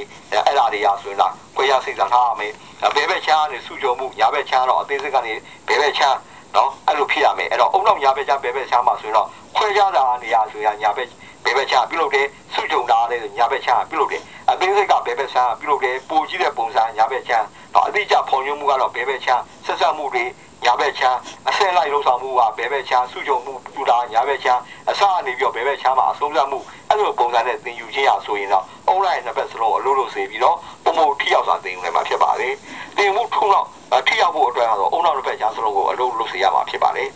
အဲ့ဒါတွေရဆိုရင်လားခွဲရစိတ်စားထားရမယ်ဘယ်ဘက်ချမ်းကနေစုကြုံမှုညာဘက်ချမ်းတော့အသေးစိတ်ကနေဘယ်ဘက်ချမ်းနော်အဲ့လိုဖြစ်ရမယ်အဲ့တော့အုံနောက်ညာဘက်ချမ်းဘယ်ဘက်ချမ်းမှာဆိုရင်တော့ခွဲရတာနေရာဆိုရင်ညာဘက်ဘယ်ဘက်ချမ်းပြုလုပ်တယ်စုကြုံတာလည်းညာဘက်ချမ်းပြုလုပ်တယ်အသေးစိတ်ကဘယ်ဘက်ချမ်းပြုလုပ်တယ်ပိုကြီးတဲ့ပုံစံညာဘက်ချမ်းတော့အတိအကျဖော်ညွှန်းမှုကတော့ဘယ်ဘက်ချမ်းဆက်ဆက်မှုတွေညာဘက်ချမ်းအဆင့်လိုက်လှုပ်ဆောင်မှုကဘယ်ဘက်ချမ်းစုကြုံမှုပြုတာညာဘက်ချမ်းအစအနေပြီးတော့ဘယ်ဘက်ချမ်းမှာအဆုံးသတ်မှုအဲ့လိုပုံစံနဲ့သင်ယူခြင်းရဆိုရင်တော့အုံလိုက်နှစ်ဘက်စလုံးအလို့လို့စေပြီးတော့ပုံမထိရောက်စွာသင်ယူနိုင်မှာဖြစ်ပါတယ်သင်မှုထုံးတော့ထိရောက်ဖို့အတွက်ကတော့အုံနောက်တစ်ဘက်ချမ်းစလုံးကိုအလို့လို့စေရမှာဖြစ်ပါတယ်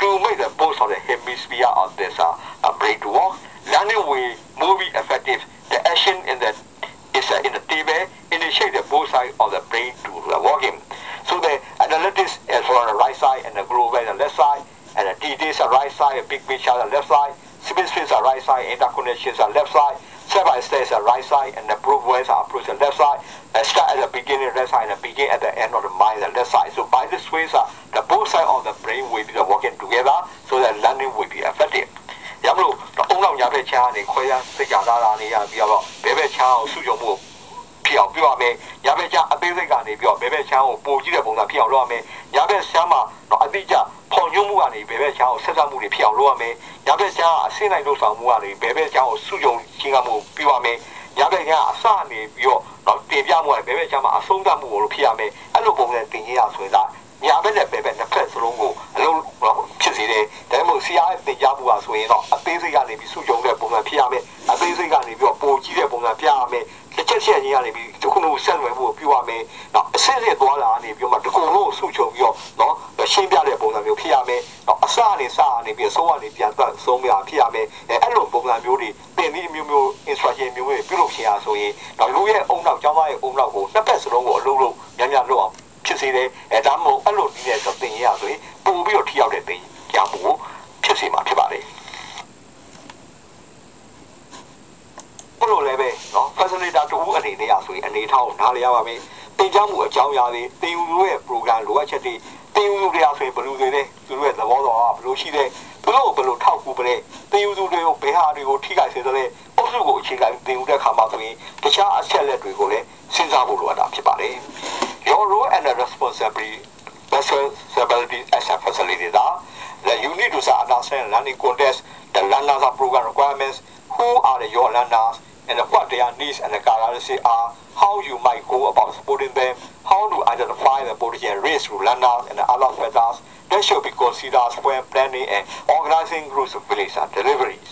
to make the both of the hemisphere of this uh, brain to work learning will more be effective the action in the is uh, in the table initiate the both sides of the brain to uh, working so the analytics is for the right side and the global the left side and the details are right side big picture the left side space are right side interconnections are left side step by step are right side and the proof ways are approach the left side and start at the beginning left side and begin at the end of the mind the left side so by this ways uh, the both side of the brain will be working together so that learning will be effective ရမလို့အုံနောက်ညာဘက်ချမ်းကနေခွဲရစိတ်ကြတာတာနေရပြီးတော့ဘဲဘက်ချမ်းကိုစုကြုံမှု ဖြစ်အောင်ပြောရမယ်ညာဘက်ချမ်းအသေးစိတ်ကနေပြီးတော့ဘဲဘက်ချမ်းကိုပိုကြည့်တဲ့ပုံစံဖြစ်အောင်လုပ်ရမယ်ညာဘက်ချမ်းမှာတော့အတိအကျဖော်ညွှန်းမှုကနေဘဲဘက်ချမ်းကိုဆက်ဆက်မှုတွေဖြစ်အောင်လုပ်ရမယ်ညာဘက်ချမ်းအဆင့်လိုက်လို့ဆောင်မှုကနေဘဲဘက်ချမ်းကိုစုကြုံချင်းကမှုပြောရမယ်ညာဘက်ချမ်းအစနေပြီးတော့တော့တင်ပြမှုကနေဘဲဘက်ချမ်းမှာအဆုံးသတ်မှုကိုလို့ဖြစ်ရမယ်အဲ့လိုပုံစံတင်ရဆိုရင်ဒါညာဘက်နဲ့ဘဲဘက်နှစ်ဖက်စလုံးကိုအလုံးဖြစ်စေတယ်ဒါမှမဟုတ်ဆရာရဲ့တင်ကြမှုကဆိုရင်တော့အသေးစိတ်ကနေပြီးစုကြုံတဲ့ပုံစံဖြစ်ရမယ်အသေးစိတ်ကနေပြီးတော့ပိုကြီးတဲ့ပုံစံပြရမယ်တစ် ချက်ချက်ချင်းကနေပြီးဒီခုလုံးဆက်နွယ်ဖို့ပြုရမယ်နော်အစစ်စစ်သွားလာနေပြီးတော့တကူလုံးစုချုပ်ပြီးတော့နော်ရှင်းပြတဲ့ပုံစံမျိုးဖြစ်ရမယ်နော်အစကနေစကနေပြီးအဆုံးကနေပြန်သက်ဆုံးပြဖြစ်ရမယ်အဲအဲ့လိုပုံစံမျိုးတွေတင်ပြီးမျိုးမျိုး instruction မျိုးတွေပြုလုပ်ချင်ရဆိုရင်တော့လူရဲ့အုံနောက်ကျောင်းသားရဲ့အုံနောက်ကိုနှစ်ဖက်စလုံးကိုအလုံးလုံးများများလုပ်အောင်ဖြစ်စေတယ်အဲဒါမှမဟုတ်အဲ့လိုနည်းနဲ့ဆိုတင်ရဆိုရင်ပို့ပြီးတော့ထိရောက်တဲ့တင်ရမှုကိုဖြစ်စေမှာဖြစ်ပါတယ် ခုလိုလည်းပဲနော် facilitator တူဦးအနေနဲ့ရဆိုရင်အနေထားကိုနားလည်ရပါမယ်သင်ကြားမှုအကြောင်းအရာတွေသင်ယူရဲ့ program လိုအပ်ချက်တွေသင်ယူတွေအရဆိုရင်ဘယ်လိုတွေလဲသူတို့ရဲ့သဘောတော်ကဘယ်လိုရှိလဲဘယ်လိုဘယ်လိုထောက်ကူပလဲသင်ယူသူတွေကိုဘယ်ဟာတွေကိုထိခိုက်စေသလဲအုပ်စုကိုအခြေခံသင်ယူတဲ့အခါမှာဆိုရင်တခြားအချက်လက်တွေကိုလည်းစဉ်းစားဖို့လိုအပ်တာဖြစ်ပါတယ် Your role and responsibility responsibility as a facilitator that you need to understand learning context the learners program requirements who are your learners and what their needs and the characteristics are, how you might go about supporting them, how to identify the potential risks to learners and the other factors, that should be considered when planning and organizing groups of village and deliveries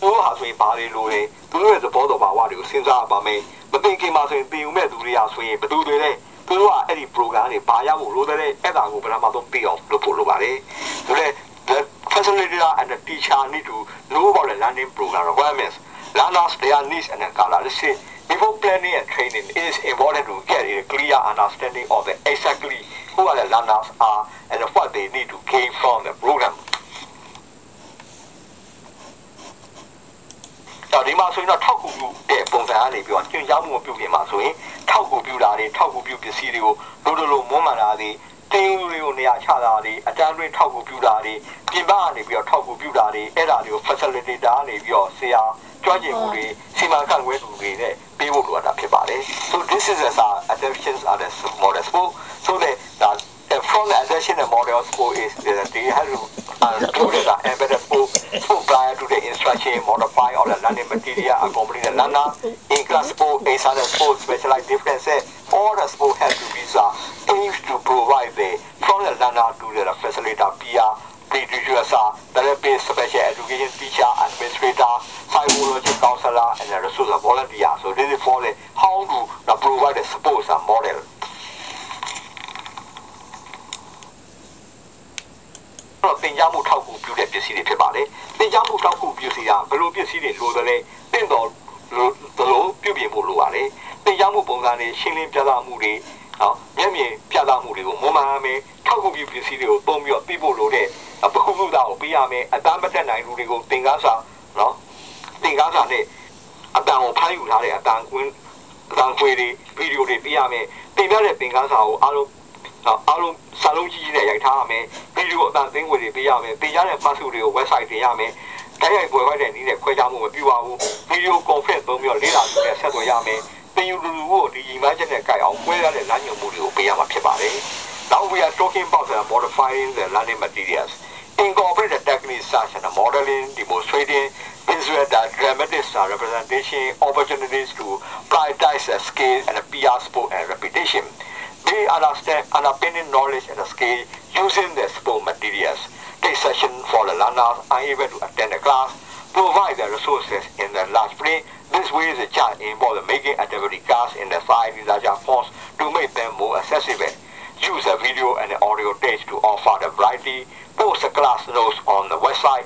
သူတို့ဟာဆိုရင်ဘာတွေလိုလဲသူတို့ရဲ့သဘောတော်ဘာဝတွေကိုစဉ်းစားပါမယ်မသိခင်မှာဆိုရင်တင်ယူမဲ့သူတွေဟာဆိုရင်ဘယ်သူတွေလဲသူတို့ကအဲ့ဒီ program တွေဘာရဖို့လိုတယ်လဲအဲ့ဒါကိုဘယ်မှာတော့ပြီးအောင်လုပ်ဖို့လိုပါတယ်ဆိုတော့ the facilitator and the teacher need to know about the learning program requirements learners their needs and characteristics before planning and training it is important to get a clear understanding of the exactly who are the learners are and what they need to gain from the program တော့ဒီမှာဆိုရင်တော့ထောက်ကူပြုတဲ့ပုံစံအနေပြီးတော့ကျင့်ကြမှုမပြုပြင်မှာဆိုရင်ထောက်ကူပြုတာတွေထောက်ကူပြုပစ္စည်းတွေကိုလိုလိုလိုမွမ်းမံတာတွေ တင်းဦးလေးကိုနေရာချတာတွေအတန်းတွင်းထောက်ကူပြုတာတွေပြင်ပကနေပြီးတော့ထောက်ကူပြုတာတွေအဲ့ဒါတွေကို facilitator နေပြီးတော့ဆရာကြွကျင်မှုတွေစီမံခန့်ခွဲသူတွေနဲ့ပေးဖို့လိုအပ်တာဖြစ်ပါတယ် so this is as our adaptations are the model school so that the from the adaptation and model school is that they have to uh, do the embedded school school prior to the instruction modify all the learning material accompany the learner in class school is other school specialized differences all the school have to be uh, aims to provide the from the learner to the facilitator peer pre-teacher, therapist, special education teacher, administrator, psychology counselor, and a resource volunteer. So this is for the how to uh, provide the support and model. င်ကြားမှုထောက်ကူပြုတဲ့ပစ္စည်းတွေဖြစ်ပါတယ်။သင်ကြားမှုထောက်ကူပစ္စည်းကဘယ်လိုပစ္စည်းတွေလိုသလဲသင်တော်လိုသလိုပြုပြင်ဖို့လိုပါတယ်။သင်ကြားမှုပုံစံတွေရှင်းလင်းပြသမှုတွေနော်မျက်မြင်ပြသမှုတွေကိုမမှန်မဲထောက်ကူပြုပစ္စည်းတွေကိုပုံပြီးတော့ပြဖို့လိုတဲ့ပခုမှုသားကိုပေးရမယ်။အတန်းမတက်နိုင်လူတွေကိုသင်ကားစာနော်သင်ကားစာနဲ့အတန်ကိုဖမ်းယူထားတဲ့အတန်ကွင်းအတန်ခွေတွေဗီဒီယိုတွေပေးရမယ်။သင်ပြတဲ့သင်ကားစာကိုအားလုံး အားလုံးစာလုံးကြီးကြီးနဲ့ရိုက်ထားရမယ်ဗီဒီယိုအတန်သိန်းဝေတွေပေးရမယ်တင်ရတဲ့ password တွေကို website တင်ရမယ်တိုက်ရိုက်ပွဲခွဲတဲ့နည်းနဲ့ခွဲခြားမှုမပြုပါဘူးဗီဒီယို conference သုံးပြီးတော့လေ့လာသူနဲ့ဆက်သွယ်ရမယ်သင်ယူလူလူကိုဒီညီမချက်နဲ့ကြိုက်အောင်ခွဲရတဲ့လမ်းညွှန်မှုတွေကိုပေးရမှာဖြစ်ပါတယ် Now we are talking about the modifying the learning materials incorporate the techniques such as modeling, demonstrating, visual dramatic representation, opportunities to prioritize the scale and the PR sport and repetition. They understand underpinning knowledge and scale using the sport materials. Take session for the learners unable to attend the class, provide the resources in the large play. This way the child involved in making activity class in the five larger fonts to make them more accessible. Use the video and the audio tapes to offer the variety post the class notes on the website,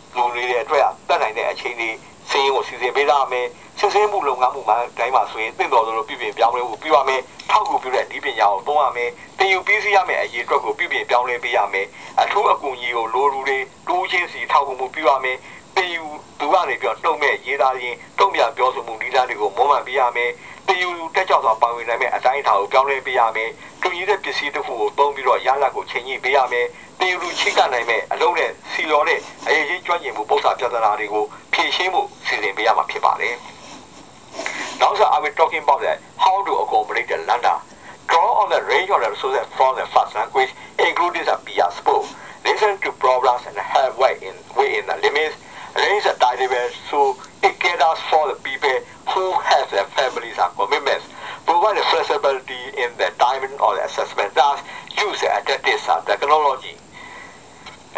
လူတွေအတွက်တက်နိုင်တဲ့အချိန်တွေစင်းကိုစီစဉ်ပေးရမယ်။စစ်ဆေးမှုလုပ်ငန်းမှုမှာတိုင်းမှာဆိုရင်သင်တော်လိုပြုပြင်ပြောင်းလဲဖို့ပြုရမယ်။ထောက်ကူပြုတဲ့ဒီပညာကိုသုံးရမယ်။သင်ယူပြီးစီးရမယ်အရေးအတွက်ကိုပြုပြင်ပြောင်းလဲပေးရမယ်။အထူးအကူအညီကိုလိုလူတွေတိုးချင်းစီထောက်ကူမှုပြုရမယ်။ သင်ယူသူကနေပြီးတော့တုံ့မဲ့ရေးသားရင်တုံ့ပြန်ပြောဆိုမှုဒီလန်းတွေကိုမွမ်းမံပေးရမယ်။တယူတက်ကြောက်စွာပါဝင်နိုင်မဲ့အတိုင်းအတာကိုပြောင်းလဲပေးရမယ်။တူညီတဲ့ပစ္စည်းတစ်ခုကိုသုံးပြီးတော့ရလဒ်ကိုချိန်ညှိပေးရမယ်။တယူလူချိကနိုင်မဲ့အလုံးနဲ့စီလော်တဲ့အရေးကြီးကျွမ်းကျင်မှုပုံစံပြဿနာတွေကိုဖြေရှင်းဖို့စီစဉ်ပေးရမှာဖြစ်ပါတယ်။ Now so I will talking about that how to accommodate the learner. Draw on the range of the resources from the first language, including the PR sport. Listen to problems and help way in within the limits. Arrange a timetable so it caters for the people who have their families and commitments. Provide flexibility in the timing or the assessment tasks. Use the technology.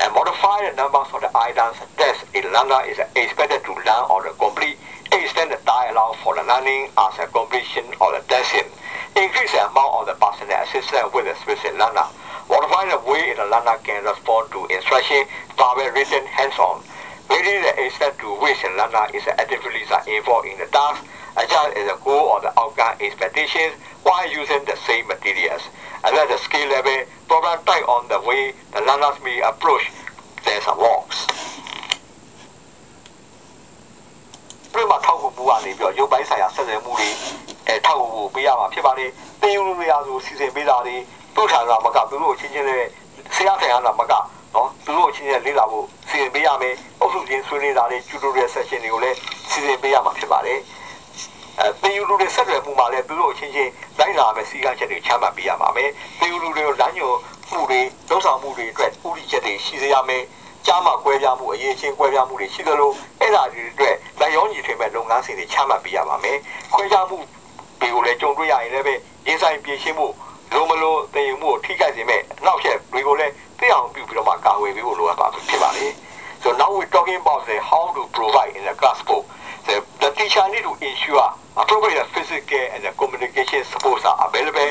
And modify the numbers of the items that in learner is expected to learn or complete. Extend the dialogue for the learning as a completion of the testing. Increase the amount of the personal assistance with the special learner. Modify the way the learner can respond to instruction, verbal, written, hands-on. Vary the extent to which the learner is actively involved in the task, adjust the goal or the outcome expectations while using the same materials. And then the skill level, problem type on the way the learners may approach their works. ပြမထောက်ကူမှုကနေပြီးတော့ရုပ်ပိုင်းဆိုင်ရာဆက်သွယ်မှုတွေအဲထောက်ကူပေးရမှာဖြစ်ပါတယ်။တင်ယူလို့ရဆိုစီစဉ်ပေးတာတွေသူ့ဌာနမကသူတို့ချင်းချင်းနဲ့ဆရာထိုင်ရတာမက နော်သူတို့ချင်းချင်းလေ့လာဖို့စီစဉ်ပေးရမယ်အုပ်စုချင်းဆွေးနွေးတာတွေ tutorial session တွေကိုလည်းစီစဉ်ပေးရမှာဖြစ်ပါတယ်အဲသင်ယူလူတွေဆက်သွယ်မှုမှာလည်းသူတို့အချင်းချင်းလိုက်လာမယ်စီကံချက်တွေချမှတ်ပေးရပါမယ်သင်ယူလူတွေကိုလမ်းညွှန်မှုတွေလုံဆောင်မှုတွေအတွက်ဥပဒေချက်တွေရှိစေရမယ်ကြားမှာကွဲပြားမှုအရေးချင်းကွဲပြားမှုတွေရှိသလိုအဲ့ဒါတွေအတွက်လက်ရောညီထွေမဲ့လုပ်ငန်းစဉ်တွေချမှတ်ပေးရပါမယ်ခွဲခြားမှုတွေကိုလည်းကြုံတွေ့ရရင်လည်းပဲရေးဆိုင်ပြင်ရှင်းမှုလိုမလိုတည်ယူမှုကိုထိခိုက်စေမဲ့နောက်ချက်တွေကိုလည်း သိအောင်ပြုပြီးတော့မှကာဝယ်ပေးဖို့လိုအပ်ပါဖြစ်ပါလေ So now we're talking about the how to provide in the gospel. The, the teacher need to ensure appropriate physical and the communication supports are available,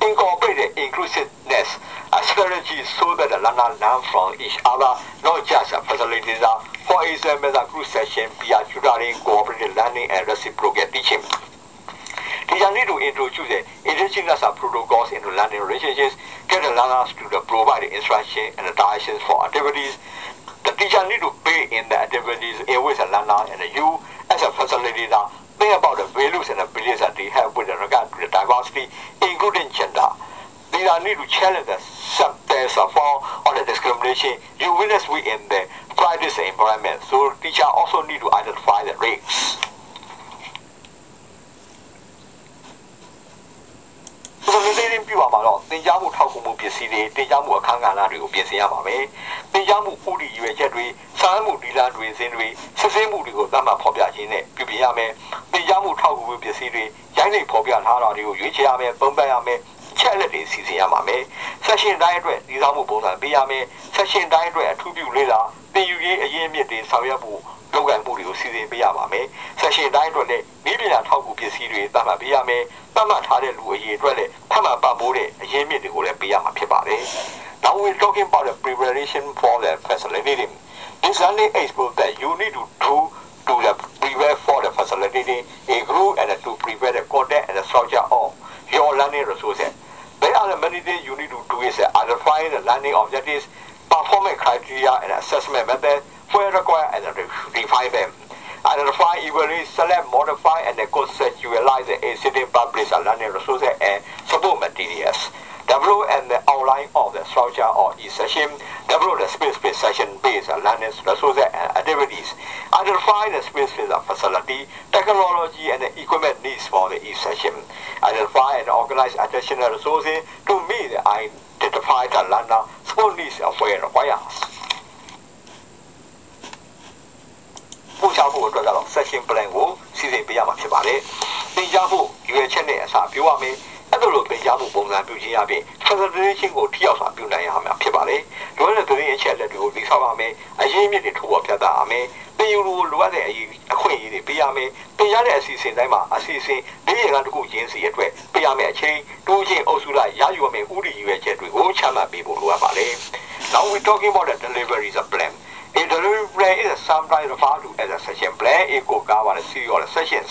incorporate the inclusiveness a strategy so that the learner learn from each other, not just a facilitator. For example, the group session, peer tutoring, cooperative learning, and reciprocal teaching. Teacher need to introduce the indigenous protocols into learning relationships, get the learners to provide instruction and directions for activities. The teacher need to pay in the activities in which the learner and you as a facilitator think about the values and the beliefs that they have with regard to the diversity, including gender. These are need to challenge the subtext of all or the discrimination you witness within the practice environment. So teacher also need to identify the race. စုစုလေးလေးပြုပါမှာတော့သင်ကြားမှုထောက်ကူမှုပစ္စည်းတွေသင်ကြားမှုအခမ်းအနားတွေကိုပြင်ဆင်ရပါမယ်။သင်ကြားမှုဥတီရွယ်ချက်တွေစားမှုဒီလာတွေစဉ်တွေစစ်ဆေးမှုတွေကိုသတ်မှတ်ဖော်ပြခြင်းနဲ့ပြုပြင်ရမယ်။သင်ကြားမှုထောက်ကူမှုပစ္စည်းတွေရိုင်းနှိပ်ဖော်ပြထားတာတွေကိုရွေးချယ်ရမယ်၊ပုံပတ်ရမယ်၊ချက်လက်တွေစီစဉ်ရပါမယ်။ဆက်ရှင်တိုင်းအတွက်ဒီစားမှုပုံစံပေးရမယ်။ဆက်ရှင်တိုင်းအတွက်အထူးပြုလေ့လာသင်ယူရေးအရေးအမြစ်တွေဆောင်ရွက်ဖို့ လုပ်ကိုင်မှုတွေကိုစီစဉ်ပေးရပါမယ်။ session တိုင်းအတွက်လည်းဤပညာထောက်ကူပစ္စည်းတွေသတ်မှတ်ပေးရမယ်။သတ်မှတ်ထားတဲ့လူအရေးအတွက်လည်းဖတ်မှတ်ပံ့ပိုးတဲ့အရင်းမြစ်တွေကိုလည်းပေးရမှာဖြစ်ပါတယ်။ Now we're talking about the preparation for the facilitating. This learning expo that you need to do to the prepare for the facilitating a group and to prepare the content and the structure of your learning resources. There are many things you need to do is identify the learning objectives, performance criteria and assessment methods required and refine them. Identify, evaluate, select, modify, and conceptualize the existing published learning resources and support materials. Develop and the outline of the structure of each session. Develop the specific session-based learning resources and activities. Identify the specific facility, technology, and equipment needs for the each session. Identify and organize additional resources to meet the identified learner support needs of where requires. ပို့ချဖို့အတွက်ကတော့ session plan ကိုစီစဉ်ပေးရမှာဖြစ်ပါတယ်။သင်ကြားဖို့ရွေးချက်နဲ့အစားပြောရမယ်။အဲ့လိုသင်ကြားမှုပုံစံပြုခြင်းအပြင် presentation ကိုထိရောက်စွာပြုနိုင်ရမှာဖြစ်ပါတယ်။လိုအပ်တဲ့သတင်းအချက်အလက်တွေကိုသိဆောင်ရမယ်။အရင်းမြစ်တွေထုတ်ဖော်ပြသရမယ်။သင်ယူလိုလိုအပ်တဲ့အရေးအခွင့်အရေးတွေပေးရမယ်။သင်ရတဲ့အစီအစဉ်တိုင်းမှာအစီအစဉ်လေးရကတခုရင်းစီအတွက်ပေးရမယ်အချိန်တိုးချင်းအုပ်စုလိုက်ရယူရမယ်ဥတီရွေးချက်တွေကိုချမှတ်ပေးဖို့လိုအပ်ပါတယ်။ Now we talking about the delivery plan. A delivery plan is sometimes referred to as a session plan. It could cover a series of sessions.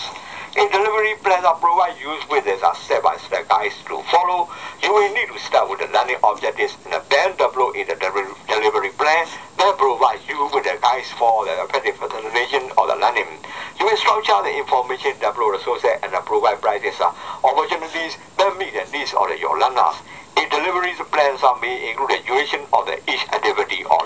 A delivery plan that provide you with a step-by-step guides to follow. You will need to start with the learning objectives and then develop the delivery plan that provide you with the guides for the effective facilitation of the learning. You will structure the information, develop the resources, and provide practice uh, opportunities that meet the needs of your learners. A delivery plan may include the duration of the each activity or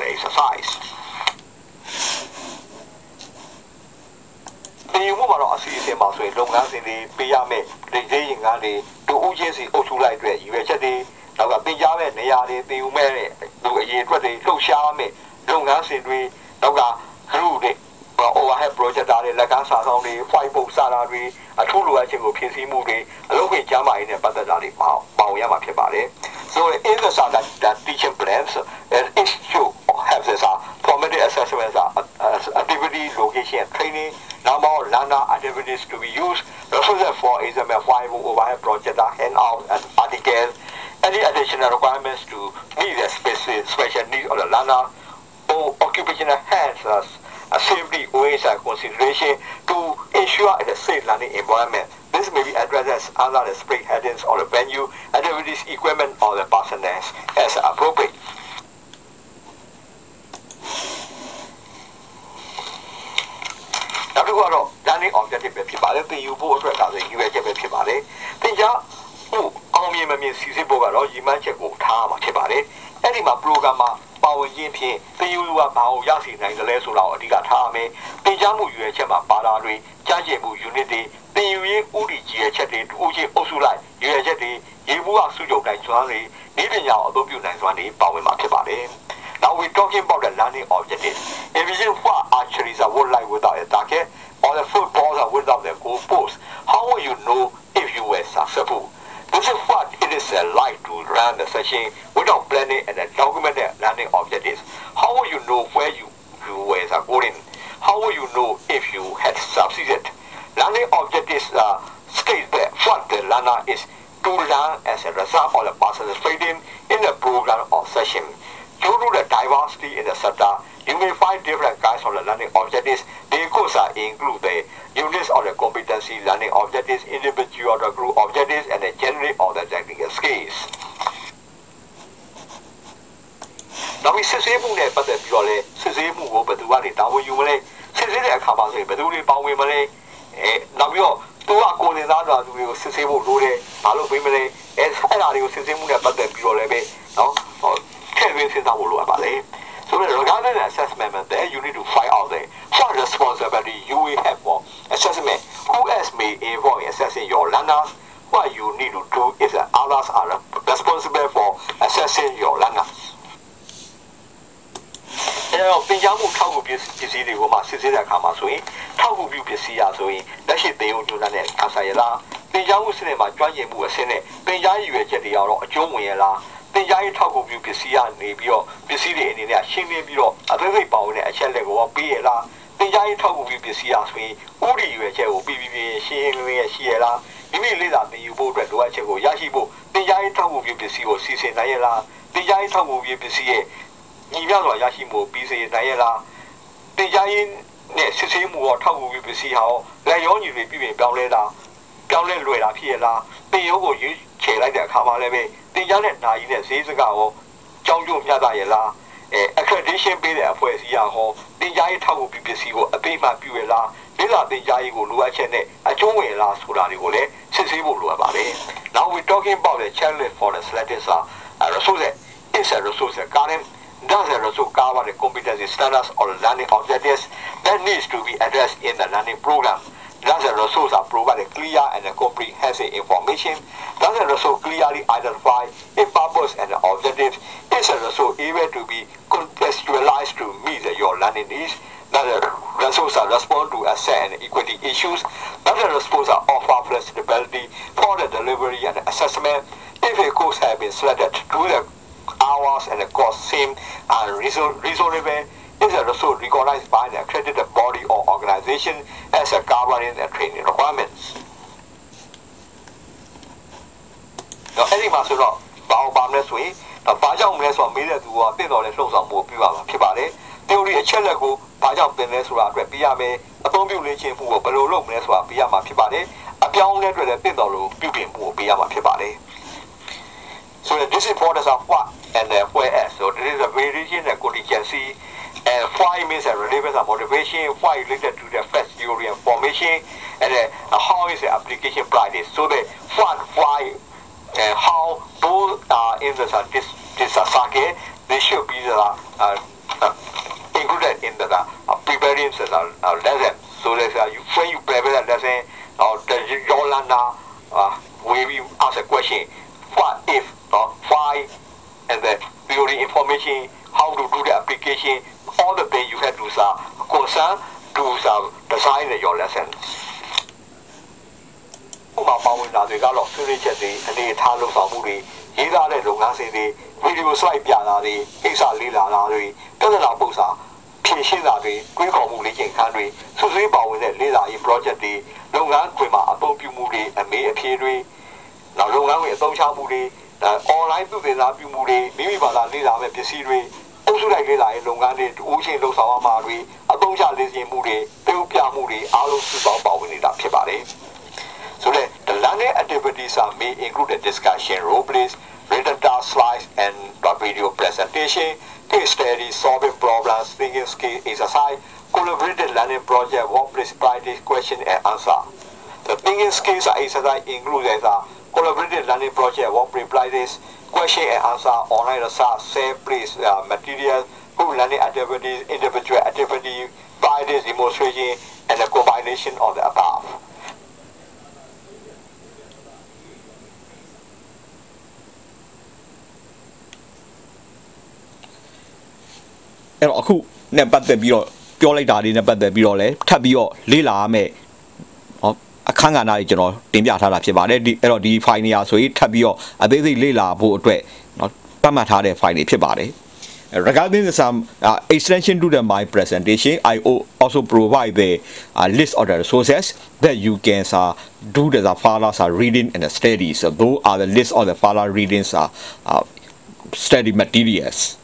the exercise. ဒီမှုမှာတော့အစီအစဉ်မှာဆိုရင်လုပ်ငန်းစဉ်တွေပေးရမယ်ဒိတ်သေးရင်ကန်းတွေတူဦးချင်းစီအုပ်စုလိုက်အတွက်ရွေချက်တွေနောက်ကတင်ကြားမဲ့နေရာတွေတင်ယူမဲ့လူအရေးအတွက်တွေလှုပ်ရှားမဲ့လုပ်ငန်းစဉ်တွေနောက်က group တွေ overhead projector တွေလက်ကမ်းစာဆောင်တွေ white board စာတာတွေအထူးလိုအပ်ခြင်းကိုဖြည့်ဆည်းမှုတွေအလုပ်ဝင်ကျမ်းမာရေးနဲ့ပတ်သက်တာတွေပါပါဝင်ရမှာဖြစ်ပါတယ် so in the start that, that teaching plans and it should have this uh, formative assessments uh, uh, activity location and training number learner activities to be used resources for example five overhead projector handout and articles any additional requirements to meet the specific special needs of the learner or occupational hands a safety ways and consideration to ensure a safe learning environment. This may be addressed under the spring headings or the venue, activities, equipment, or the personnel as appropriate. နောက်တစ်ခုကတော့ learning objective ပဲဖြစ်ပါတယ်သင်ယူဖို့အတွက်ကဆိုရည်ရွယ်ချက်ပဲဖြစ်ပါတယ်သင်ကြားမှုအောင်မြင်မမြင်စီစစ်ဖို့ကတော့ရည်မှန်းချက်ကိုထားမှာဖြစ်ပါတယ်အဲ့ဒီမှာ program မှာပါဝင်ခြင်းဖြင့်သင်ယူလူကဘာကိုရရှိနိုင်တယ်လဲဆိုတာကိုအဓိကထားရမယ်။တင် जा မှုရွယ်ချက်မှာပါတာတွေကြားကျင်မှု unit တွေသင်ယူရေးဥတီကြီးရဲ့ချက်တွေတူချင်းအုပ်စုလိုက်ရွယ်ချက်တွေရေဘူးကစုချုပ်တိုင်းကျွမ်းတွေဤပညာကိုအသုံးပြုနိုင်စွမ်းတွေပါဝင်မှာဖြစ်ပါတယ်။ Now we talking about the learning objectives. Envision what without planning and documenting learning objectives. How will you know where you, you were going? How will you know if you had succeeded? Learning objectives uh, state that what the learner is to learn as a result of the participating ဆိုရင်ထောက်ကူပြုပစ္စည်းရဆိုရင်လက်ရှိသင်ယူညွှန်တဲ့အခါဆိုင်ရလားပင်ကြားမှုစနစ်မှာကျွမ်းကျင်မှုအဆင့်နဲ့ပင်ကြားရည်ရွယ်ချက်တွေကတော့အကျုံးဝင်ရလားပင်ကြားရေးထောက်ကူပြုပစ္စည်းကနေပြီးတော့ပစ္စည်းတွေအနေနဲ့ရှင်းလင်းပြီးတော့အသေးစိတ်ပါဝင်တဲ့အချက်လက်ကိုပေးရလားပင်ကြားရေးထောက်ကူပြုပစ္စည်းရဆိုရင်ဥပဒေရွယ်ချက်ကိုပြီးပြီးပြီးရှင်းလင်းရရှိရလားမိမိလေ့လာသင်ယူဖို့အတွက်လိုအပ်ချက်ကိုရရှိဖို့ပင်ကြားရေးထောက်ကူပြုပစ္စည်းကိုစီစဉ်နိုင်ရလားပင်ကြားရေးထောက်ကူပြုပစ္စည်းရဲ့ညီမျှစွာရရှိမှုပြီးစေနိုင်ရလားတင်ကြားရေး နဲ့စစ်ဆေးမှုရောထောက်ကူပြီးပစ္စည်းဟာလက်ရောညီတွေပြည်ပြင်ပြောင်းလဲတာပြောင်းလဲလွယ်တာဖြစ်ရလားတင်ရုပ်ကိုရွေးချယ်လိုက်တဲ့အခါမှာလည်းပဲတင်ကြားတဲ့နာယီနဲ့ဈေးစကားရောကြောင်းကျိုးမျှတရလားအဲ accreditation ပေးတဲ့အဖွဲ့အစည်းရဟောတင်ကြားရေးထောက်ကူပြီးပစ္စည်းကိုအပိမှပြုရလားလေ့လာတင်ကြားရေးကိုလိုအပ်ချက်နဲ့အကျုံးဝင်လားဆိုတာတွေကိုလည်းစစ်ဆေးဖို့လိုအပ်ပါတယ် Now we talking about the challenge for the selectors are resources is a resource current does a result cover the competency standards or learning objectives that needs to be addressed in the learning program? Does the resource provide clear and comprehensive information? Does the resource clearly identify a purpose and objectives? Is the resource able to be contextualized to meet your learning needs? Does the resource respond to asset and equity issues? Does the resource offer flexibility for the delivery and assessment? If a course has been selected through the hours and the cost seem unreasonable is a result recognized by the accredited body or organization as a governing and training requirements. တော့အဲ့ဒီမှာဆိုတော့ဘာအောင်ပါမလဲဆိုရင်တော့ဘာကြောင့်မလဲဆိုတော့မေးတဲ့သူကတင့်တော်တဲ့လှုပ်ဆောင်မှုကိုပြုရမှာဖြစ်ပါတယ်။ theory အချက်လက်ကိုဘာကြောင့်သင်လဲဆိုတာအတွက်ပြရမယ်။အသုံးပြုလေ့ကျင့်မှုကိုဘယ်လိုလုပ်မလဲဆိုတာပြရမှာဖြစ်ပါတယ်။အပြောင်းအလဲအတွက်လည်းတင့်တော်လို့ပြုပြင်မှုကိုပြရမှာဖြစ်ပါတယ်။ So this is importance of what and uh, whereas. So this is a variation and contingency. And why means a relevance and motivation, why related to the first theory and formation, and uh, how is the application practice. So the what, why, and how both are in the uh, this this uh, they should be the, uh, uh, included in the uh, preparing the uh, lesson. So that uh, you, when you prepare the lesson, uh, the, learner uh, will you ask a question, what if, uh, why, and the theory information, how to do the application, all the things you have to uh, concern to uh, design your lessons. ဥပမာပါဝင်တာတွေကတော့ဆွေးနွေးချက်တွေအနေအထားလုပ်ဆောင်မှုတွေရေးသားတဲ့လုပ်ငန်းစဉ်တွေဗီဒီယို slide ပြတာတွေအိစာလေးလာတာတွေပြဿနာပုစာဖြေရှင်းတာတွေတွေးခေါ်မှုလေ့ကျင့်ခန်းတွေဆွဆွေးပါဝင်တဲ့လေးလာရေး project တွေလုပ်ငန်းခွင်မှာအသုံးပြုမှုတွေအမေးအဖြေတွေနောက်လုပ်ငန်းခွင်အသုံးချမှုတွေ online သူသင်ကြားပြုမှုတွေမိမိဘာသာလေ့လာမဲ့ပစ္စည်းတွေအုပ်စုလိုက်လေ့လာရေးလုပ်ငန်းတွေဦးချင်းလှုပ်ဆောင်ရမှာတွေအသုံးချလေ့ကျင့်မှုတွေပြုပြမှုတွေအားလုံးစုပေါင်းပါဝင်နေတာဖြစ်ပါတယ်ဆိုတော့ the learning activities are may include a discussion role plays written task slides and video presentation case study solving problems thinking skill exercise collaborative learning project workplace practice question and answer the thinking skills exercise include as a collaborative learning project what reply this question and answer online research same place uh, material group learning activities individual activity by this demonstration and the combination of the above အဲ့တော့အခုနဲ့ပတ်သက်ပြီးတော့ပြောလိုက်တာလေးနဲ့ပတ်သက်ပြီးတော့လည်းထပ်ပြီးတော့လေ့လာရမယ်ဟောအ ခန်းကဏ္ဍကြီးကျွန်တော်တင်ပြထားတာဖြစ်ပါတယ်ဒီအဲ့တော့ဒီ file နေရာဆိုရင်ထပ်ပြီးတော့အသေးစိတ်လေ့လာဖို့အတွက်เนาะပတ်မှတ်ထားတဲ့ file တွေဖြစ်ပါတယ် regarding some uh, extension to the my presentation i also provide the uh, list of the resources that you can uh, do the further uh, reading and studies so those are the list of the further readings uh, uh, study materials